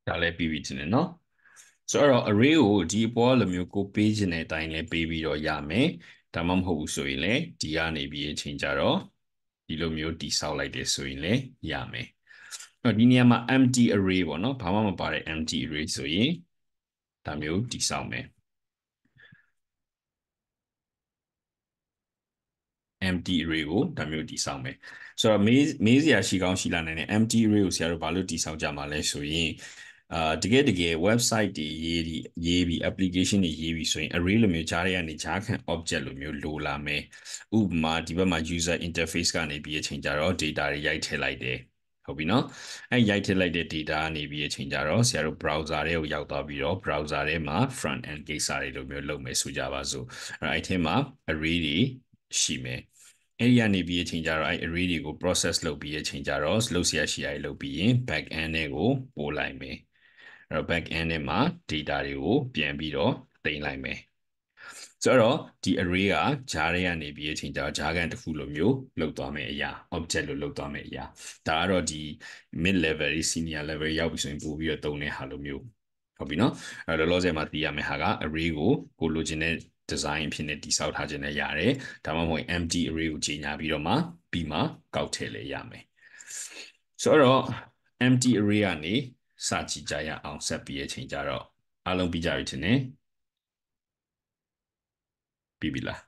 ဒါလည်းပြီးပြီတင်တယ်နော်ဆိုတော့ array ကိုဒီအပေါ်လိုမျိုးကိုပေးခြင်းတဲ့အတိုင်းလည်းပေးပြီးတော့ရမယ်ဒါမှမဟုတ်ဘူးဆိုရင်လည်းဒီကနေပြီးအချိန်ကြတော့ဒီလိုမျိုးတိဆောက်လိုက်တယ်ဆိုရင်လည်းရမယ်အဲ့ဒီနေရာမှာ empty array ပေါ့နော်ဘာမှမပါတဲ့ empty array ဆိုရင်ဒါမျိုးတိဆောက်မယ် empty array ကိုဒါမျိုးတည်ဆောက်မယ်ဆိုတော့မေးမေးစရာရှိကောင်းရှိလာနိုင်တယ် empty array ကိုဆရာတို့ဘာလို့တည်ဆောက်ကြမှာလဲဆိုရင် အာတကယ်တကယ် website တွေရေးပြီးရေးပြီး application တွေရေးပြီးဆိုရင် array လိုမျိုးကြားရကနေကြားခံ object လိုမျိုးလိုလာမယ်ဥပမာဒီဘက်မှာ user interface ကနေပြီးအချိန်ကြတော့ data တွေရိုက်ထည့်လိုက်တယ်ဟုတ်ပြီနော်အဲရိုက်ထည့်လိုက်တဲ့ data ကနေပြီးအချိန်ကြတော့ဆရာတို့ browser တွေကိုရောက်သွားပြီးတော့ browser ထဲမှာ front end ကိစ္စတွေလိုမျိုးလုပ်မယ်ဆိုကြပါစို့အဲအဲ့ထဲမှာ array တွေရှိမယ်အဲ့ဒီကနေပြီးအချိန်ကြတော့အဲ့ array တွေကို process လုပ်ပြီးအချိန်ကြတော့လုပ်ဆရာရှိရည်လုပ်ပြီးရင် back end တွေကိုပို့လိုက်မယ် အဲ့တော့ back end ထဲမှာ data တွေကိုပြန်ပြီးတော့တင်လိုက်မယ်ဆိုတော့ဒီ array ကဂျားတွေကနေပြီးအချိန်ကြာဂျားကန်တစ်ခုလိုမျိုးလောက်သွားမယ်အရာ object လို့လောက်သွားမယ်အရာဒါကတော့ဒီ mid level ή senior level ရောက်ပြီဆိုရင်ပို့ပြီးတော့သုံးတဲ့ဟာလိုမျိုးဟုတ်ပြီနော်အဲလောလောဆယ်မှာသိရမယ့်ဟာက array ကိုကိုလိုချင်တဲ့ design ဖြစ်နေတိစောက်ထားခြင်းနဲ့ရတယ်ဒါမှမဟုတ် empty array ကိုကြီးညာပြီးတော့မှပြီးမှကောက်ထည့်လဲရမယ်ဆိုတော့ empty array ကနေ စကြည့်ကြရအောင်ဆက်ပြီးအချိန်ကြတော့အားလုံးပြီးကြပြီထင်တယ်ပြီးပြီလား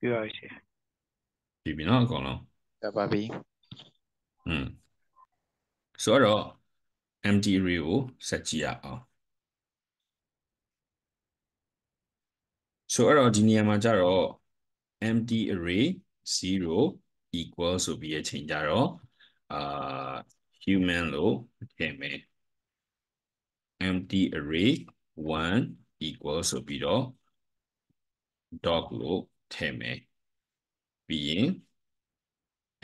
ပြီးပါပြီပြီးပြီနော်အကုန်လုံးရပါပြီอืมဆိုတော့ empty array ကိုဆက်ကြည့်ရအောင်ဆိုတော့ဒီနေရာမှာကျတော့ empty array 0 equal ဆိုပြီးအချိန်ကြတော့အာ human လို့ထည့်မယ် empty array 1 equal ဆိုပြီးတော့ dog လို့ထည့်မယ်ပြီးရင်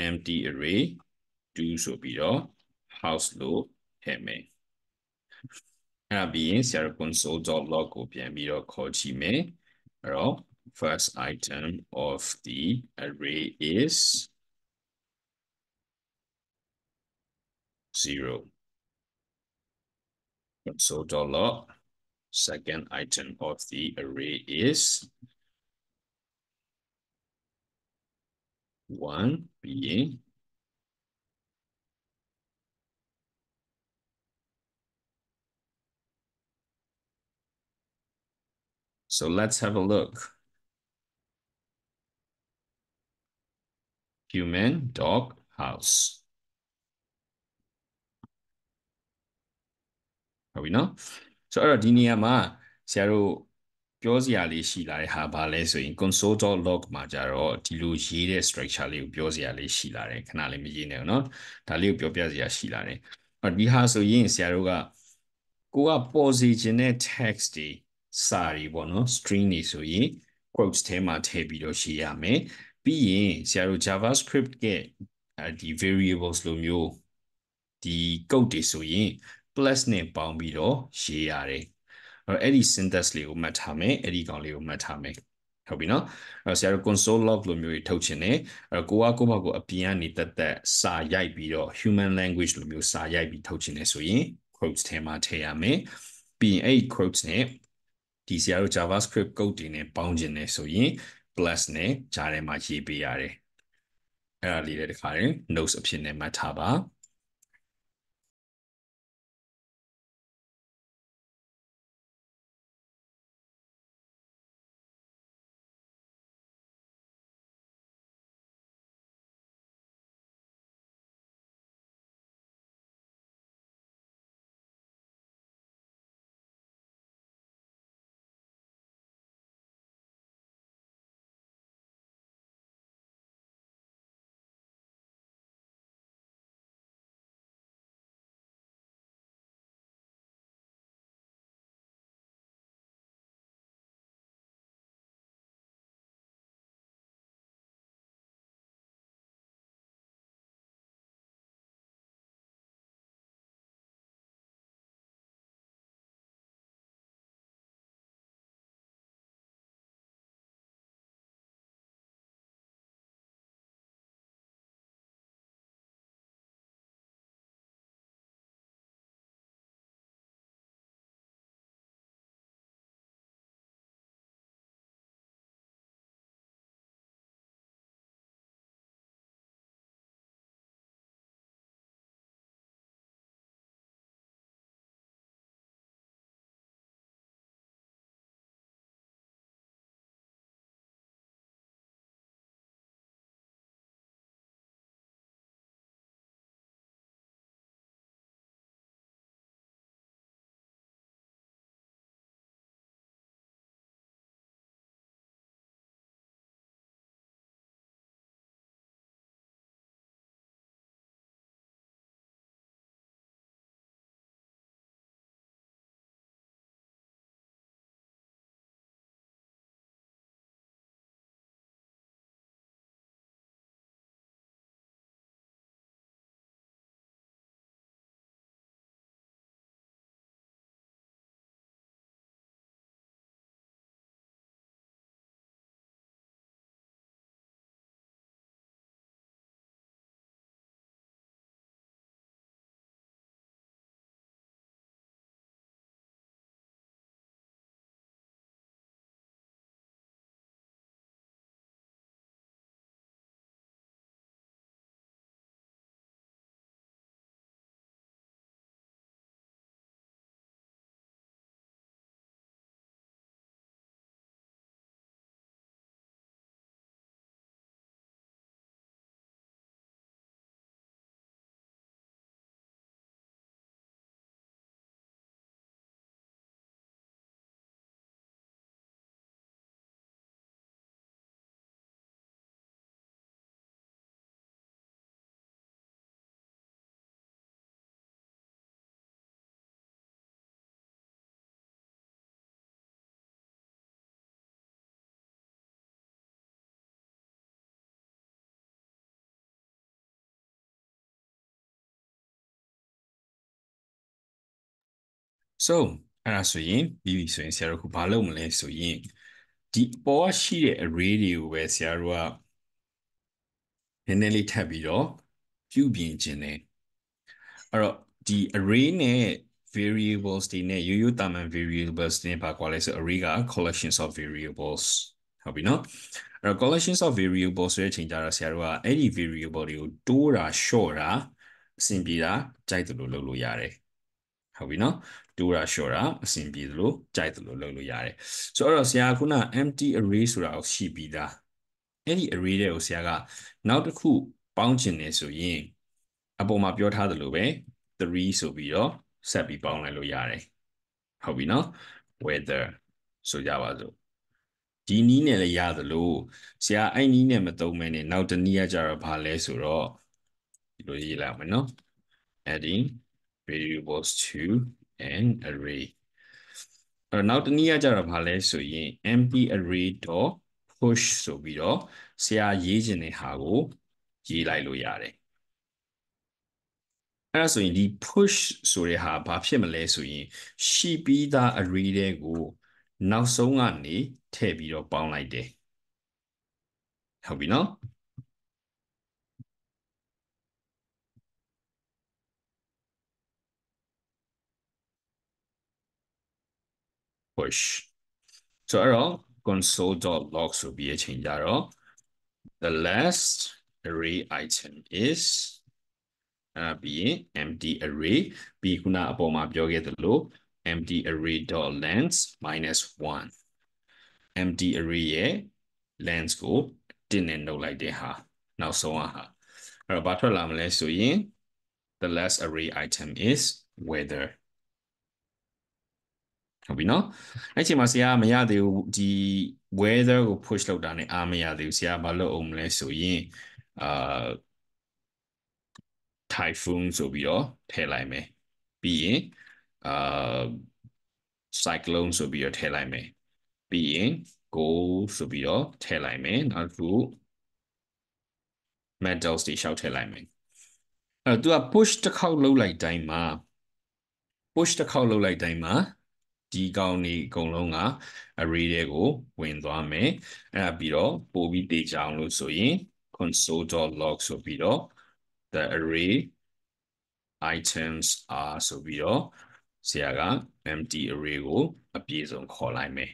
empty array 2ဆိုပြီးတော့ house လို့ထည့်မယ်အဲ့ဒါပြီးရင်ဆရာတို့ console.log ကိုပြန်ပြီးတော့ခေါ်ကြည့်မယ်အဲ့တော့ first item of the array is 0 So dollar second item of the array is 1 being So let's have a look. Human, dog, house. ဟုတ်ပြီနော်ဆိုတော့ဒီနေရာမှာဆရာတို့ပြောစရာလေးရှိလာတဲ့ဟာဘာလဲဆိုရင် console.log မှာကြတော့ဒီလိုရေးတဲ့ structure လေးကိုပြောစရာလေးရှိလာတယ်ခဏလေးမရေးနဲ့နော်ဒါလေးကိုပြောပြစရာရှိလာတယ်အော်ဒီဟာဆိုရင်ဆရာတို့ကကိုကပေါ်စီခြင်းတဲ့ text တွေစာတွေပေါ့နော် string တွေဆိုရင် quotes ထဲမှာထည့်ပြီးတော့ရေးရမယ်ပြီးရင်ဆရာတို့ JavaScript ကဒီ variables လိုမျိုးဒီ code တွေဆိုရင် plus နဲ့ပေါင်းပြီးတော့ရေးရတယ်အဲ့တော့အဲ့ဒီ syntax လေးကိုမှတ်ထားမယ်အဲ့ဒီကောင်လေးကိုမှတ်ထားမယ်ဟုတ်ပြီနော်အဲ့တော့ဆရာတို့ console log လိုမျိုးတွေထုတ်ချင်တယ်အဲ့တော့ကိုကကိုဘကိုအပြင်ကနေတက်တက်စာရိုက်ပြီးတော့ human language လိုမျိုးစာရိုက်ပြီးထုတ်ချင်တယ်ဆိုရင် quotes ထဲမှာထည့်ရမယ်ပြီးရင်အဲ့ဒီ quotes နဲ့ဒီဆရာတို့ JavaScript code တွေနဲ့ပေါင်းချင်တယ်ဆိုရင် plus နဲ့ဂျာထဲမှာရေးပေးရတယ်အဲ့ဒါလေးတွေတခါရင် notes အဖြစ်နဲ့မှတ်ထားပါ so အဲ့ဒါဆိုရင်ပြီးပြီဆိုရင်ဆရာတို့ခုဘာလုပ်မလဲဆိုရင်ဒီအပေါ်ကရှိတဲ့ array တွေကိုပဲဆရာတို့ကနည်းနည်းလေးထပ်ပြီးတော့ပြုပြင်ခြင်းတယ်အဲ့တော့ဒီ array နဲ့ variables တွေနဲ့ရိုးရိုးတာမန် variables တွေနဲ့ပါကွာလဲဆို array က collections of variables ဟုတ်ပြီနော်အဲ့တော့ collections of variables ဆိုတဲ့အချိန်ကျတော့ဆရာတို့ကအဲ့ဒီ variable တွေကိုတိုးတာ short တာအဆင်ပြေတာကြိုက်သလိုလုပ်လို့ရတယ် ဟုတ်ပြီနော်တိုးတာ short တာအဆင်ပြေသလိုကြိုက်သလိုလုပ်လို့ရတယ်ဆိုတော့ဆရာကခုန empty array ဆိုတာကိုရှိပြီးသားအဲ့ဒီ array တွေကိုဆရာကနောက်တစ်ခုပေါင်းချင်နေဆိုရင်အပေါ်မှာပြောထားသလိုပဲ3ဆိုပြီးတော့ဆက်ပြီးပေါင်းလိုက်လို့ရတယ်ဟုတ်ပြီနော် weather ဆိုကြပါစို့ဒီနီးနဲ့လည်းရသလိုဆရာအဲ့နီးနဲ့မသုံးမဲနဲ့နောက်တနည်းကကြတော့ဘာလဲဆိုတော့ဒီလိုရေးလိုက်အောင်မယ်နော် adding variables to an array အဲ့နောက်တနည်းကကြတော့ဘာလဲဆိုရင် empty array dot push ဆိုပြီးတော့ဆရာရေးခြင်းတဲ့ဟာကိုရေးလိုက်လို့ရတယ်အဲ့ဒါဆိုရင်ဒီ push ဆိုတဲ့ဟာဘာဖြစ်မလဲဆိုရင်ရှိပြီးသား array တွေကို နောက်ဆုံးကနေထည့်ပြီးတော့ပေါင်းလိုက်တယ်ဟုတ်ပြီနော် push ဆိုတော့ console.log ဆိုပြီးအချိန်ကြတော့ the last array item is အဲ့ပြီးရင် empty array ပြီးခုနအပေါ်မှာပြောခဲ့သလို empty array dot length minus 1 empty array ရဲ့ length ကိုတင်းနဲ့နှုတ်လိုက်တဲ့ဟာနောက်ဆုံးဟာအဲ့တော့ဘာထွက်လာမလဲဆိုရင် the last array item is weather ဟုတ်ပြီနော်အဲ့ချိန်မှာဆရာမရသေးဘူးဒီ weather ကို push လုပ်တာ ਨੇ အားမရသေးဘူးဆရာဘာလုပ်အောင်မလဲဆိုရင်အာ typhoon ဆိုပြီးတော့ထည့်လိုက်မယ်ပြီးရင်အာ cyclone ဆိုပြီးတော့ထည့်လိုက်မယ်ပြီးရင် go ဆိုပြီးတော့ထည့်လိုက်မယ်နောက်တစ်ခု metals တွေရှောက်ထည့်လိုက်မယ်အဲ့တော့ तू က push တစ်ခေါက်လုပ်လိုက်တိုင်းမှာ push တစ်ခေါက်လုပ်လိုက်တိုင်းမှာ ဒီကောင်နေအကုန်လုံးက array တွေကိုဝင်သွားမယ်အဲ့ဒါပြီးတော့ပို့ပြီးတေချအောင်လို့ဆိုရင် console.log ဆိုပြီးတော့ the array items are ဆိုပြီးတော့ဆရာက empty array ကိုအပြည့်စုံခေါ်လိုက်မယ်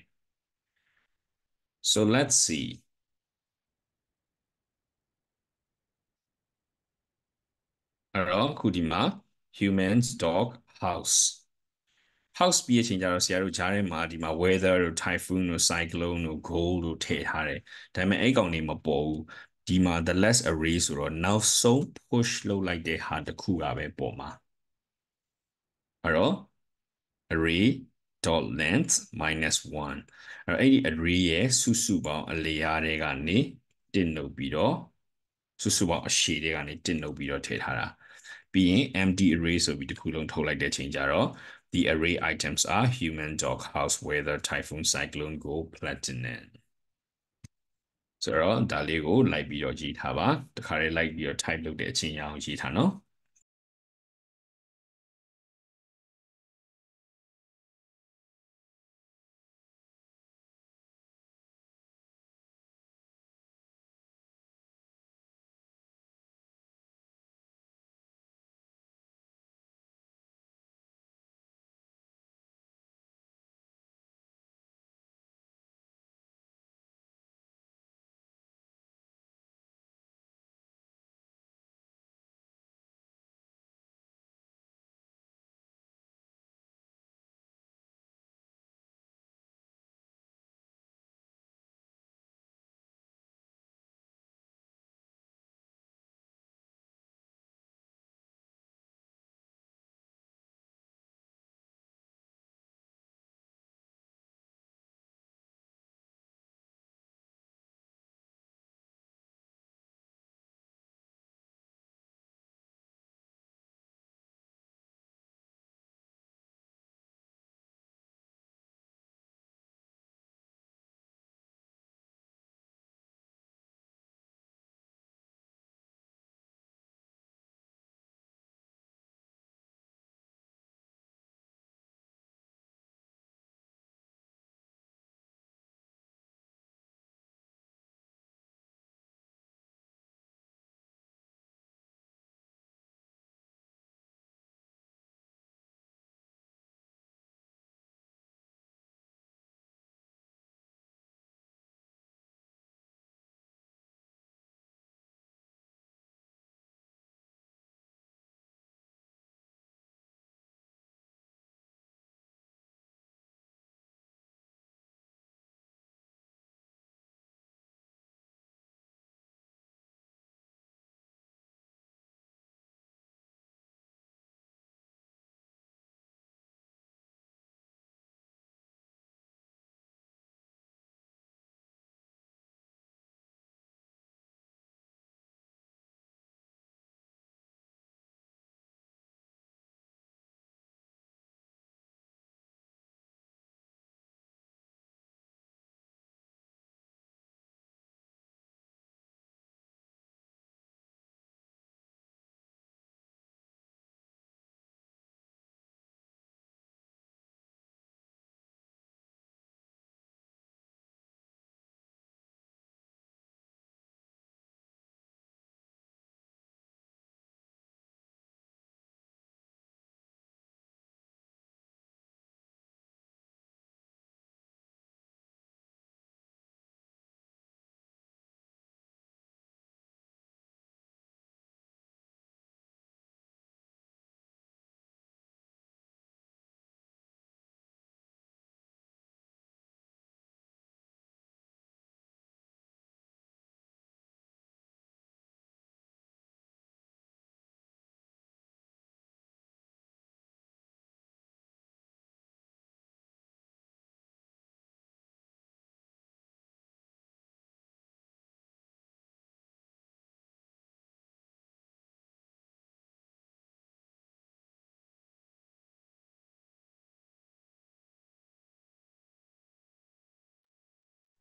so let's see အဲ့တော့ခုဒီမှာ humans dog house house ပြီးအချိန်ကျတော့ဆရာတို့ကြားထဲမှာဒီမှာ weather တို့ typhoon တို့ cyclone တို့ gold တို့ထည့်ထားတယ်ဒါပေမဲ့အဲ့ကောင်တွေမပေါ်ဘူးဒီမှာ the less array ဆိုတော့နောက်ဆုံး push လုပ်လိုက်တဲ့ဟာတစ်ခုကပဲပေါ်မှာအဲ့တော့ array dot length minus 1အဲ့တော့အဲ့ဒီ array ရဲ့စုစုပေါင်းအလျားတွေကနေတင်နှုတ်ပြီးတော့စုစုပေါင်းအရှည်တွေကနေတင်နှုတ်ပြီးတော့ထည့်ထားတာပြီးရင် empty array ဆိုပြီးတစ်ခုလုံးထုတ်လိုက်တဲ့ချိန်ကျတော့ the array items are human dog house weather typhoon cyclone go platinum ဆိုတော့ဒါလေးကိုလိုက်ပြီးတော့ရေးထားပါတခါလေးလိုက်ပြီးတော့ type လုပ်တဲ့အချိန်ရအောင်ရေးထားနော်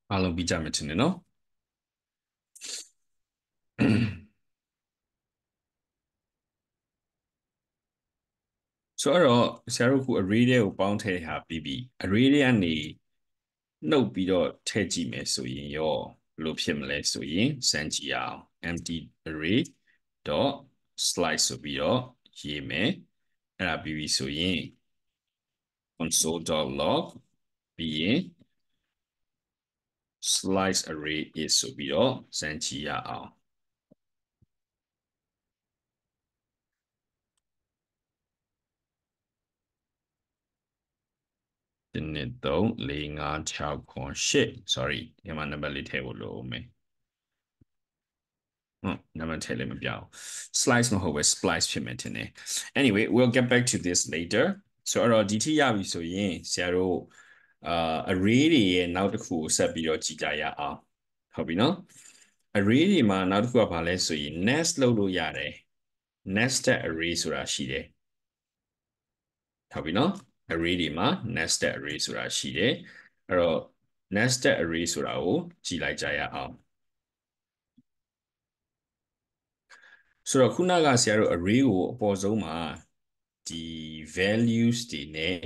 အားလုံးပြီးကြမယ်ထင်တယ်နော်ဆိုတော့ဆရာတို့ခု array တွေကိုပေါင်းထည့်ထားပြီးပြီ array တွေကနေနှုတ်ပြီးတော့ထည့်ကြည့်မယ်ဆိုရင်ရောဘယ်လိုဖြစ်မလဲဆိုရင်စမ်းကြည့်အောင် empty array dot slice ဆိုပြီးတော့ရေးမယ်အဲ့ဒါပြီးပြီဆိုရင် console.log ပြီးရင် slice array is ဆိုပြီးတော့စမ်းကြည့်ရအောင်1 2 3 4 5 6 8 sorry ဒီမှာနံပါတ်လေးထည့်ဖို့လိုမယ်ဟုတ်နံပါတ်ထည့်လည်းမပြောင်း slice မဟုတ်ပဲ splice ဖြစ်မယ်ထင်တယ် anyway we'll get back to this later ဆိုတော့ဒီထိရပြီဆိုရင်ဆရာတို့ အာ array တွေရဲ့နောက်တစ်ခုကိုဆက်ပြီးတော့ကြည့်ကြရအောင်ဟုတ်ပြီနော် array တွေမှာနောက်တစ်ခုကဘာလဲဆိုရင် nest လုပ်လို့ရတယ် nested array ဆိုတာရှိတယ်ဟုတ်ပြီနော် array တွေမှာ nested array ဆိုတာရှိတယ်အဲ့တော့ nested array ဆိုတာကိုကြည့်လိုက်ကြရအောင်ဆိုတော့ခုနကဆရာတို့ array ကိုအပေါ်ဆုံးမှာဒီ values တွေနဲ့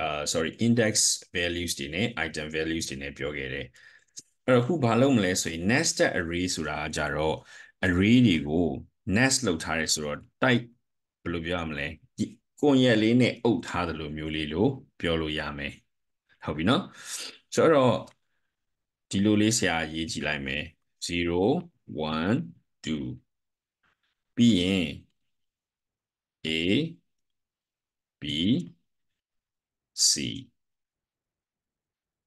အာ sorry index values တွေနဲ့ item values တွေနဲ့ပြောခဲ့တယ်အဲ့တော့ခုဘာလုပ်မလဲဆိုရင် nested array ဆိုတာကြတော့ array တွေကို nest လုပ်ထားတယ်ဆိုတော့ type ဘယ်လိုပြောရမလဲကွန်ရက်လေးနဲ့အုပ်ထားသလိုမျိုးလေးလို့ပြောလို့ရမယ်ဟုတ်ပြီနော်ဆိုတော့ဒီလိုလေးဆရာရေးကြည့်လိုက်မယ်0 1 2ပြီးရင် A B C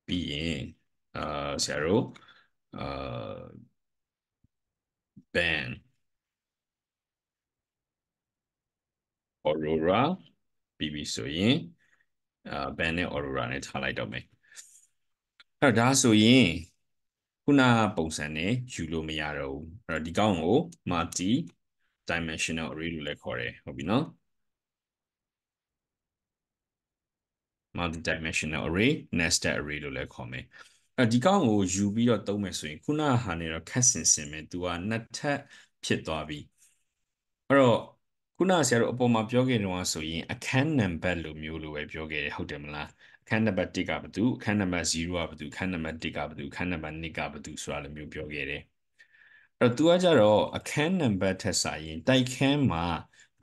ပြီးရင်အာဆရာတို့အာ ban aurora ပြီးပြီဆိုရင်အာ ban နဲ့ aurora နဲ့ထားလိုက်တော့မယ်အဲ့ဒါဆိုရင်ခုနပုံစံနဲ့ယူလို့မရတော့ဘူးအဲ့တော့ဒီကောင်းကို multi dimensional array လို့လည်းခေါ်တယ်ဟုတ်ပြီနော် multi-dimensional array nested array လို့လည်းခေါ်မယ်အဲဒီကောင်းကိုယူပြီးတော့သုံးမယ်ဆိုရင်ခုနဟာနေတော့ခက်ဆင်ဆင်ပဲသူကနှစ်ထပ်ဖြစ်သွားပြီအဲ့တော့ခုနဆရာတို့အပေါ်မှာပြောခဲ့တော့ဆိုရင်အခန်းနံပါတ်လိုမျိုးလိုပဲပြောခဲ့တယ်ဟုတ်တယ်မလားအခန်းနံပါတ်1ကဘာတူအခန်းနံပါတ်0ကဘာတူအခန်းနံပါတ်1ကဘာတူအခန်းနံပါတ်2ကဘာတူဆိုတာလိုမျိုးပြောခဲ့တယ်အဲ့တော့သူကကြတော့အခန်းနံပါတ်ထက်စာရင်တိုက်ခန်းမှာ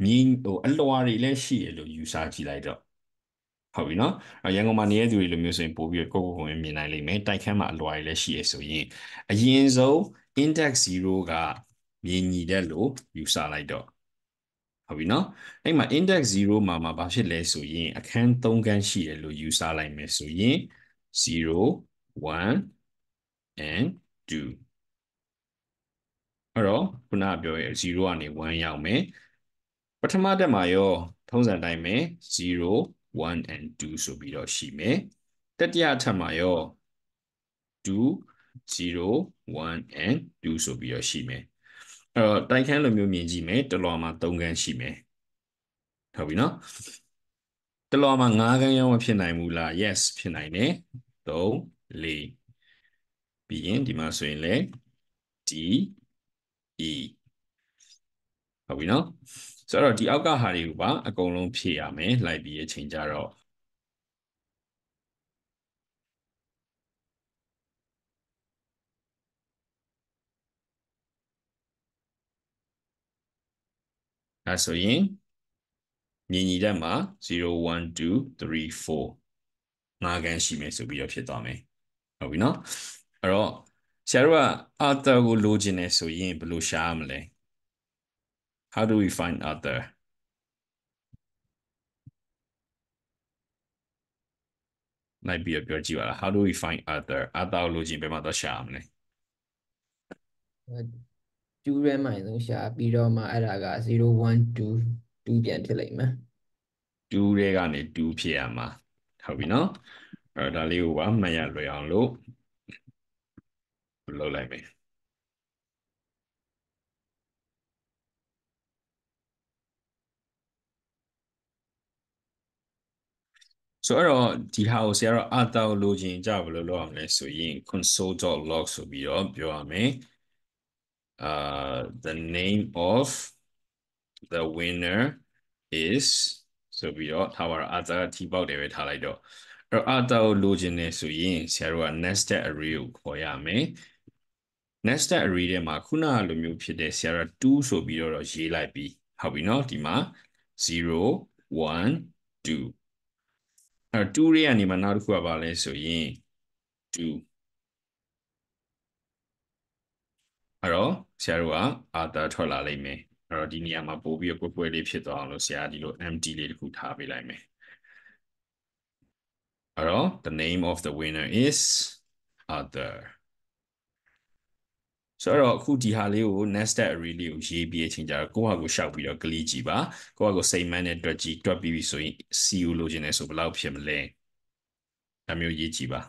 မြင်းဟိုအလွှာတွေလည်းရှိရလို့ယူဆကြည့်လိုက်တော့ ဟုတ်ပြီနော်ရန်ကုန်မှာနေတဲ့သူတွေလိုမျိုးဆိုရင်ပို့ပြီးကိုကိုကိုမြင်နိုင်လိမ့်မယ်တိုက်ခန်းမှာအလွှာတွေလည်းရှိရဆိုရင်အရင်ဆုံး index 0ကမြင်ညီတဲ့လို့ယူဆလိုက်တော့ဟုတ်ပြီနော်အဲ့မှာ index 0မှာမှာဘာဖြစ်လဲဆိုရင်အခန်း3ခန်းရှိတယ်လို့ယူဆလိုက်မယ်ဆိုရင်0 1 and 2အဲ့တော့ခုနပြောရဲ့0ကနေ1ရောက်မယ်ပထမတက်မှာရော ထုံးစံတိုင်းပဲ0 1 and 2ဆိုပြီးတော့ရှိမယ်တတိယအထက်မှာရော2 0 1 and 2ဆိုပြီးတော့ရှိမယ်အဲ့တော့တိုက်ခန်းလိုမျိုးမြင်ကြည့်မယ်တလွာမှာ3ခန်းရှိမယ်ဟုတ်ပြီနော်တလွာမှာ5ခန်းရောမဖြစ်နိုင်ဘူးလား yes ဖြစ်နိုင်တယ်3 4ပြီးရင်ဒီမှာဆိုရင်လေ D E ဟုတ်ပြီနော် ဆိုတော့ဒီအောက်ကဟာတွေကိုပါအကုန်လုံးဖြည့်ရမယ်လိုက်ပြီးအချိန်ကြတော့အဲဆိုရင်ညီညီတက်မှာ0 1 2 3 4ငါးခန်းရှိမယ်ဆိုပြီးတော့ဖြစ်သွားမယ်ဟုတ်ပြီနော်အဲ့တော့ဆရာတို့က author ကိုလိုချင်တယ်ဆိုရင်ဘယ်လိုရှာရမလဲ how do we find author လိုက်ပြီးတော့ပြောကြည့်ပါလား how do we find other other လို့ချင်းဘယ်မှာတော့ရှာရမလဲကျူးရဲမိုင်ဆုံးရှာပြီးတော့မှအဲ့ဒါက0122 2ပြန်ဖြစ်လိမ့်မယ်2တွေကနေ2ဖြစ်ရမှာဟုတ်ပြီနော်အဲ့ဒါလေးကိုပါမှတ်ရလွယ်အောင်လို့လုပ်လိုက်မယ် ဆိုတော့ဒီဟာကိုဆရာတော့အတောက်လိုချင်ကြဘယ်လိုလုပ်အောင်လဲဆိုရင် console.log ဆိုပြီးတော့ပြောရမယ် uh the name of the winner is ဆိုပြီးတော့ထားပါတော့အတောက်ထိပေါက်တယ်ပဲထားလိုက်တော့အဲ့တော့အတောက်လိုချင်နေဆိုရင်ဆရာတို့က nested array ကိုခေါ်ရမယ် nested array ထဲမှာခုနကလိုမျိုးဖြစ်တဲ့ဆရာတို့2ဆိုပြီးတော့ရေးလိုက်ပြီးဟုတ်ပြီနော်ဒီမှာ0 1 2 အဲ့တော့2ရဲ့ကနေမှနောက်တစ်ခုကပါလဲဆိုရင်2အဲ့တော့ဆရာတို့ကအာတာထွက်လာလိမ့်မယ်အဲ့တော့ဒီနေရာမှာပို့ပြီးတော့ကွယ်ကွယ်လေးဖြစ်သွားအောင်လို့ဆရာဒီလို empty လေးတစ်ခုထားပေးလိုက်မယ်အဲ့တော့ the name of the winner is other ဆိုတော့အခုဒီဟာလေးကို nested array လေးကိုရေးပြီးအချိန်ကျတော့ကိုယ့်ဟာကိုရှောက်ပြီးတော့ကလေးကြည့်ပါကိုယ့်ဟာကိုစိတ်မှန်းနဲ့တွက်ကြည့်တွက်ပြီးပြီဆိုရင် CU လိုချင်တယ်ဆိုဘယ်လောက်ဖြစ်မလဲဒါမျိုးရေးကြည့်ပါ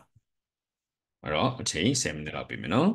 အဲ့တော့အချိန်7မိနစ်လောက်ပြီမယ်နော်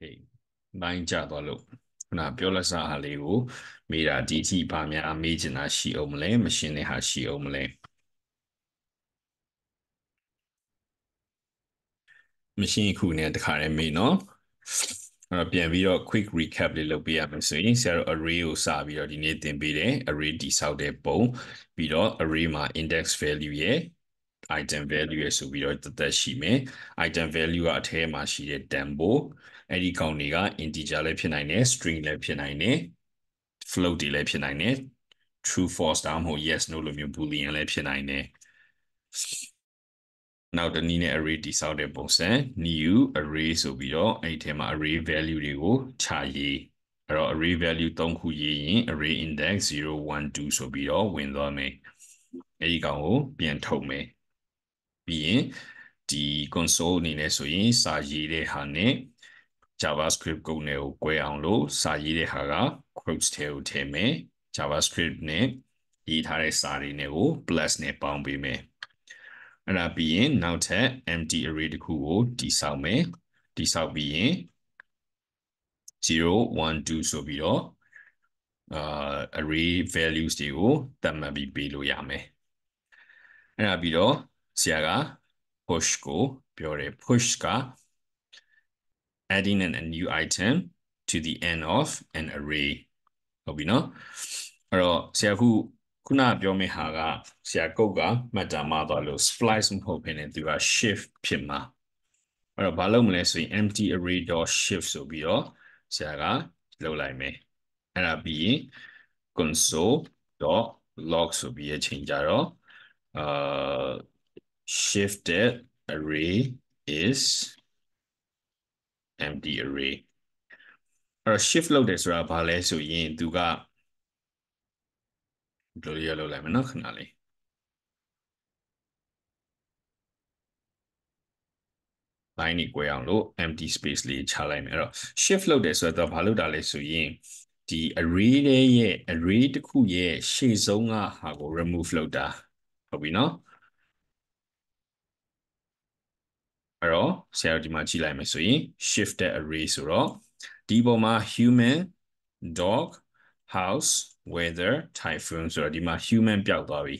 ဟေးပိုင်းကြသွားလို့ခုနပြောလက်စားဟာလေးကိုမေးတာဒီအထိဘာများမေးချင်တာရှိအောင်မလဲမရှင်းတဲ့ဟာရှိအောင်မလဲမရှင်းခုနဲ့တခါတည်းမေးနော်အဲ့တော့ပြန်ပြီးတော့ quick recap လေးလုပ်ပေးရမယ်ဆိုရင်ဆရာတို့ array ကိုစပြီးတော့ဒီနေ့သင်ပေးတယ် array တိဆောက်တဲ့ပုံပြီးတော့ array မှာ index value ရဲ့ item value ရဲ့ဆိုပြီးတော့တသက်ရှိမယ် item value ကအထဲမှာရှိတဲ့ tempo အဲ့ဒီကောင်တွေက integer လည်းဖြစ်နိုင်တယ် string လည်းဖြစ်နိုင်တယ် float တွေလည်းဖြစ်နိုင်တယ် true false ဒါမှမဟုတ် yes no လိုမျိုး boolean လည်းဖြစ်နိုင်တယ်နောက်တနည်းနဲ့ array တိဆောက်တဲ့ပုံစံ new array ဆိုပြီးတော့အဲ့ဒီထဲမှာ array value တွေကိုခြာရေးအဲ့တော့ array value 3ခုရေးရင် array index 0 1 2ဆိုပြီးတော့ဝင်သွားမယ်အဲ့ဒီကောင်ကိုပြန်ထုတ်မယ်ပြီးရင်ဒီ console အနေနဲ့ဆိုရင်စာရေးတဲ့ဟာနဲ့ JavaScript ကုတ်နယ်ကို꿰အောင်လို့စာရေးတဲ့ဟာက quotes ထဲကိုထည့်မယ် JavaScript နဲ့ရေးထားတဲ့စာတွေနဲ့ကို plus နဲ့ပေါင်းပေးမယ်အဲ့ဒါပြီးရင်နောက်ထပ် empty array တစ်ခုကိုတိဆောက်မယ်တိဆောက်ပြီးရင်0 1 2ဆိုပြီးတော့အာ array values တွေကိုသတ်မှတ်ပြီးပေးလို့ရမယ်အဲ့ဒါပြီးတော့ဆရာက push ကိုပြောတယ် push က adding an, a new item to the end of an array ဟုတ်ပြီနော်အဲ့တော့ဆရာခုခုနပြောမယ့်ဟာကဆရာကုတ်ကမှတ်တာမှာသွားလို့ splice မဟုတ်ဘဲနဲ့သူက shift ဖြစ်မှာအဲ့တော့ဘာလုပ်မလဲဆိုရင် empty array.shift ဆိုပြီးတော့ဆရာကလုပ်လိုက်မယ်အဲ့ဒါပြီးရင် console.log ဆိုပြီးရချိန်ကြတော့အာ shifted array is empty array အဲ့တော့ shift လုပ်တယ်ဆိုတာဘာလဲဆိုရင်သူကဘယ်လိုရလုပ်လိုက်မနော်ခဏလေး line นี่꿰အောင်လို့ empty space လေးချလိုက်မယ်အဲ့တော့ shift လုပ်တယ်ဆိုတော့ဘာလုပ်တာလဲဆိုရင်ဒီ array လေးရဲ့ array တစ်ခုရဲ့ရှေ့ဆုံးကဟာကို remove လုပ်တာဟုတ်ပြီနော် အဲ့တော့ဆရာတို့ဒီမှာကြည့်လိုက်မယ်ဆိုရင် shifted array ဆိုတော့ဒီပေါ်မှာ human dog house weather typhoon ဆိုတော့ဒီမှာ human ပျောက်သွားပြီ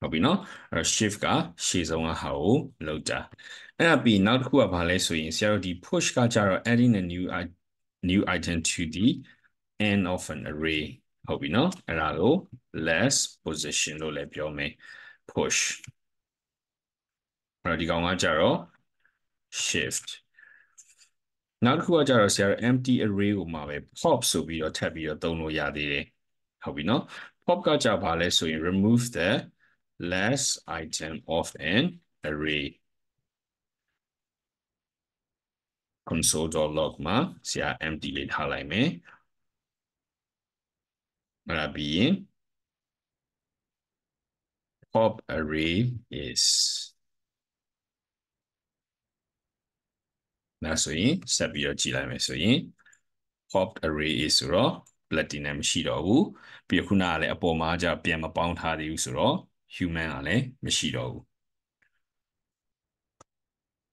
ဟုတ်ပြီနော်အဲ့တော့ shift ကရှေ့ဆုံးကဟာကိုလောက်တာအဲ့ဒါပြီးနောက်တစ်ခုကဘာလဲဆိုရင်ဆရာတို့ဒီ push ကကြတော့ adding a new new item to the end of an array ဟုတ်ပြီနော်အဲ့ဒါကို less position လို့လည်းပြောမယ် push အဲ့တော့ဒီကောင်ကကြတော့ shift နောက်တစ်ခုကကြတော့ဆရာ empty array ကိုမှာပဲ pop ဆိုပြီးတော့ထပ်ပြီးတော့သုံးလို့ရသေးတယ်ဟုတ်ပြီနော် pop ကကြပါလဲဆိုရင် remove the last item of an array console.log မှာဆရာ empty လေးထားလိုက်မယ်အဲ့ဒါပြီးရင် pop array is ဒါဆိုရင်ဆက်ပြီးတော့ကြည့်လိုက်မယ်ဆိုရင် popped array is ဆိုတော့ platinum မရှိတော့ဘူးပြီးခုနကလည်းအပေါ်မှာじゃပြန်မပေါင်းထားသေးဘူးဆိုတော့ human ကလည်းမရှိတော့ဘူး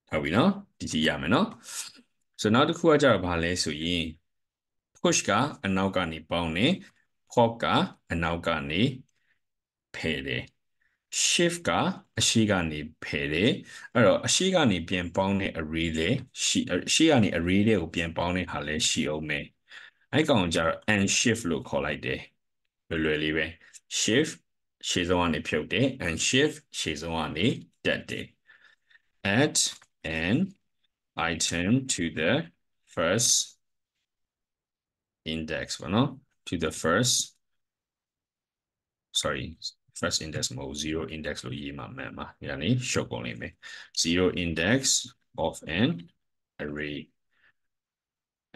ဟုတ်ပြီနော်ဒီကြည့်ရမယ်နော်ဆိုနောက်တစ်ခုကကြတော့ဘာလဲဆိုရင် push ကအနောက်ကနေပေါင်းတယ် pop ကအနောက်ကနေဖယ်တယ် shift ကအရှိကနေဖယ်တယ်အဲ့တော့အရှိကနေပြန်ပေါင်းတဲ့ array လေရှိအရှိကနေ array တွေကိုပြန်ပေါင်းတဲ့ဟာလည်းရှိအောင်မယ်အဲ့ကောင်ကြတော့ and shift လို့ခေါ်လိုက်တယ်လွယ်လွယ်လေးပဲ shift ရှေ့ဆုံးကနေဖြုတ်တယ် and shift ရှေ့ဆုံးကနေတက်တယ် add an item to the first index ပေါ့နော် to the first sorry first index မဟုတ်0 index လို့ရေးမှာမှန်ပါ။ yani ရှုပ်ကုန်လိမ့်မယ်။0 index of an array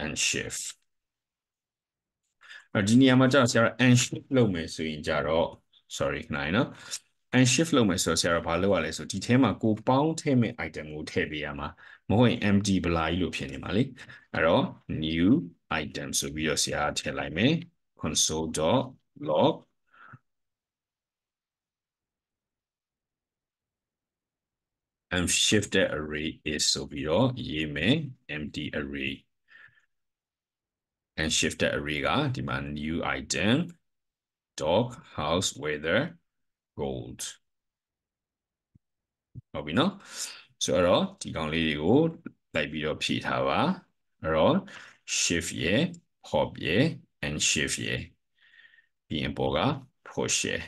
and shift အဲဒီနေရာမှာကျတော့ဆရာ and shift လုပ်မယ်ဆိုရင်ကြတော့ sorry နိုင်နော် and shift လုပ်မယ်ဆိုတော့ဆရာဘာလုပ်ရလဲဆိုဒီထဲမှာကိုပေါင်းထည့်မဲ့ item ကိုထည့်ပေးရမှာမဟုတ်ရင် empty ဘလာကြီးလို့ဖြစ်နေမှာလေအဲ့တော့ new item ဆိုပြီးတော့ဆရာထည့်လိုက်မယ် console.log unshifted array is ဆိုပြီးတော့ရေးမယ် empty array unshifted array ကဒီမှာ new item dog house weather gold ဟုတ်ပြီနော်ဆိုတော့ဒီကောင်လေးတွေကိုလိုက်ပြီးတော့ဖြည့်ထားပါအဲ့တော့ shift ရယ် hop ရယ် and shift ရယ်ပြီးရင်ပေါ်က push ရယ်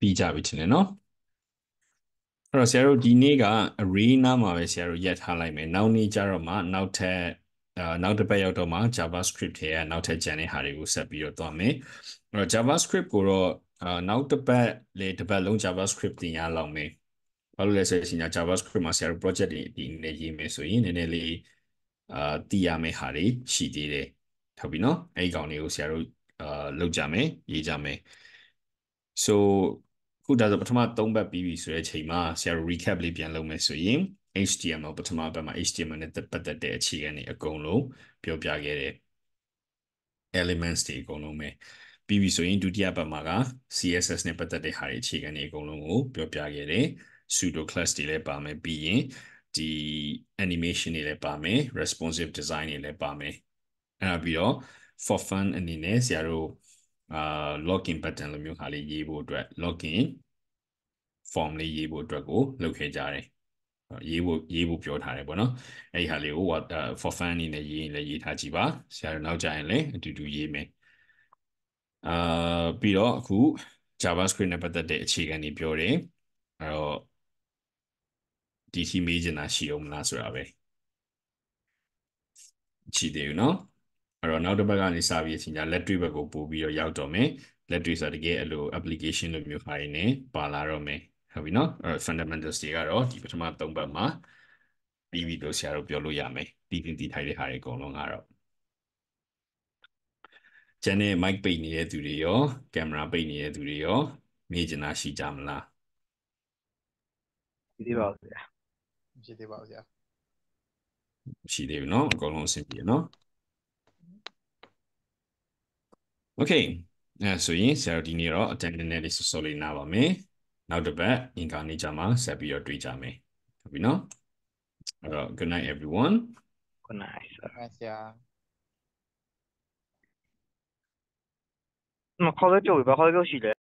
ပြီးကြပြီထင်တယ်နော်အဲ့တော့ဆရာတို့ဒီနေ့က array နားမှာပဲဆရာတို့ရက်ထားလိုက်မယ်နောက်နေ့ကျတော့မှနောက်ထပ်အာနောက်တစ်ပတ်ရောက်တော့မှ JavaScript ထဲကနောက်ထပ်ကျန်တဲ့ဟာတွေကိုဆက်ပြီးတော့သွားမယ်အဲ့တော့ JavaScript ကိုတော့အာနောက်တစ်ပတ်လေတစ်ပတ်လုံး JavaScript သင်ရလောက်မယ်ဘာလို့လဲဆိုရင် JavaScript မှာဆရာတို့ project တွေဒီနေ့ရေးမယ်ဆိုရင်နည်းနည်းလေးအာတည်ရမယ့်ဟာတွေရှိသေးတယ်ဟုတ်ပြီနော်အဲ့ဒီကောင်တွေကိုဆရာတို့အာလုပ်ကြမယ်ရေးကြမယ် so ခုဒါဆိုပထမ3ဘက်ပြီးပြီဆိုတဲ့အချိန်မှာဆရာတို့ recap လေးပြန်လုပ်မယ်ဆိုရင် HTML ပထမဘက်မှာ HTML နဲ့ပတ်သက်တဲ့အခြေခံတွေအကုန်လုံးပြောပြခဲ့တဲ့ elements တွေအကုန်လုံးပဲပြီးပြီဆိုရင်ဒုတိယဘက်မှာက CSS နဲ့ပတ်သက်တဲ့ဟာတွေအခြေခံတွေအကုန်လုံးကိုပြောပြခဲ့တယ် pseudo class တွေလည်းပါမယ်ပြီးရင်ဒီ animation တွေလည်းပါမယ် responsive design တွေလည်းပါမယ်အဲ့ဒါပြီးတော့ for fun အနေနဲ့ဆရာတို့ အာ login button လိုမျိုးဟာလေးရေးဖို့အတွက် login form လေးရေးဖို့အတွက်ကိုလုပ်ခဲ့ကြတယ်ရေးဖို့ရေးဖို့ပြောထားတယ်ပေါ့နော်အဲ့ဒီဟာလေးကို for fun အနေနဲ့ရေးရင်လည်းရေးထားကြည့်ပါဆရာတို့နောက်ကြရင်လည်းအတူတူရေးမယ်အာပြီးတော့အခု JavaScript နဲ့ပတ်သက်တဲ့အခြေခံတွေပြောတယ်အဲ့တော့ဒီခီမေးချင်တာရှိအောင်မလားဆိုတာပဲရှိသေးဘူးเนาะ အဲ့တော့နောက်တစ်ဘက်ကနေစပြီးအချိန်ကျလက်တွေ့ဘက်ကိုပို့ပြီးတော့ရောက်တော့မယ်လက်တွေ့ဆိုတကယ်အဲ့လို application လိုမျိုးဟာရင်းနဲ့ပါလာတော့မယ်ဟုတ်ပြီနော်အဲ့ fundamentals တွေကတော့ဒီပထမ၃ဘက်မှာပြီးပြီလို့ဆရာတို့ပြောလို့ရမယ်တည်တင်တည်ထိုင်တဲ့ဟာတွေအကုန်လုံးကတော့ကျန်တဲ့ mic ပိတ်နေတဲ့သူတွေရောကင်မရာပိတ်နေတဲ့သူတွေရောမြင်ကျင်တာရှိကြမလားရှိသေးပါဦးဆရာရှိသေးပါဦးဆရာရှိသေးပြီနော်အကုန်လုံးအဆင်ပြေနော် Okay အဲဆိုရင်ဆရာတို့ဒီနေ့တော့ attendance နဲ့လေးစောစောလေးနားပါမယ်နောက်တစ်ပတ်အင်္ဂါနေ့ကျမှဆက်ပြီးတော့တွေ့ကြမယ်ဟုတ်ပြီနော်အဲ့တော့ good night everyone good night ဆရာမခေါ်ရပြောပြီဘာခေါ်ရပြောရှိလဲ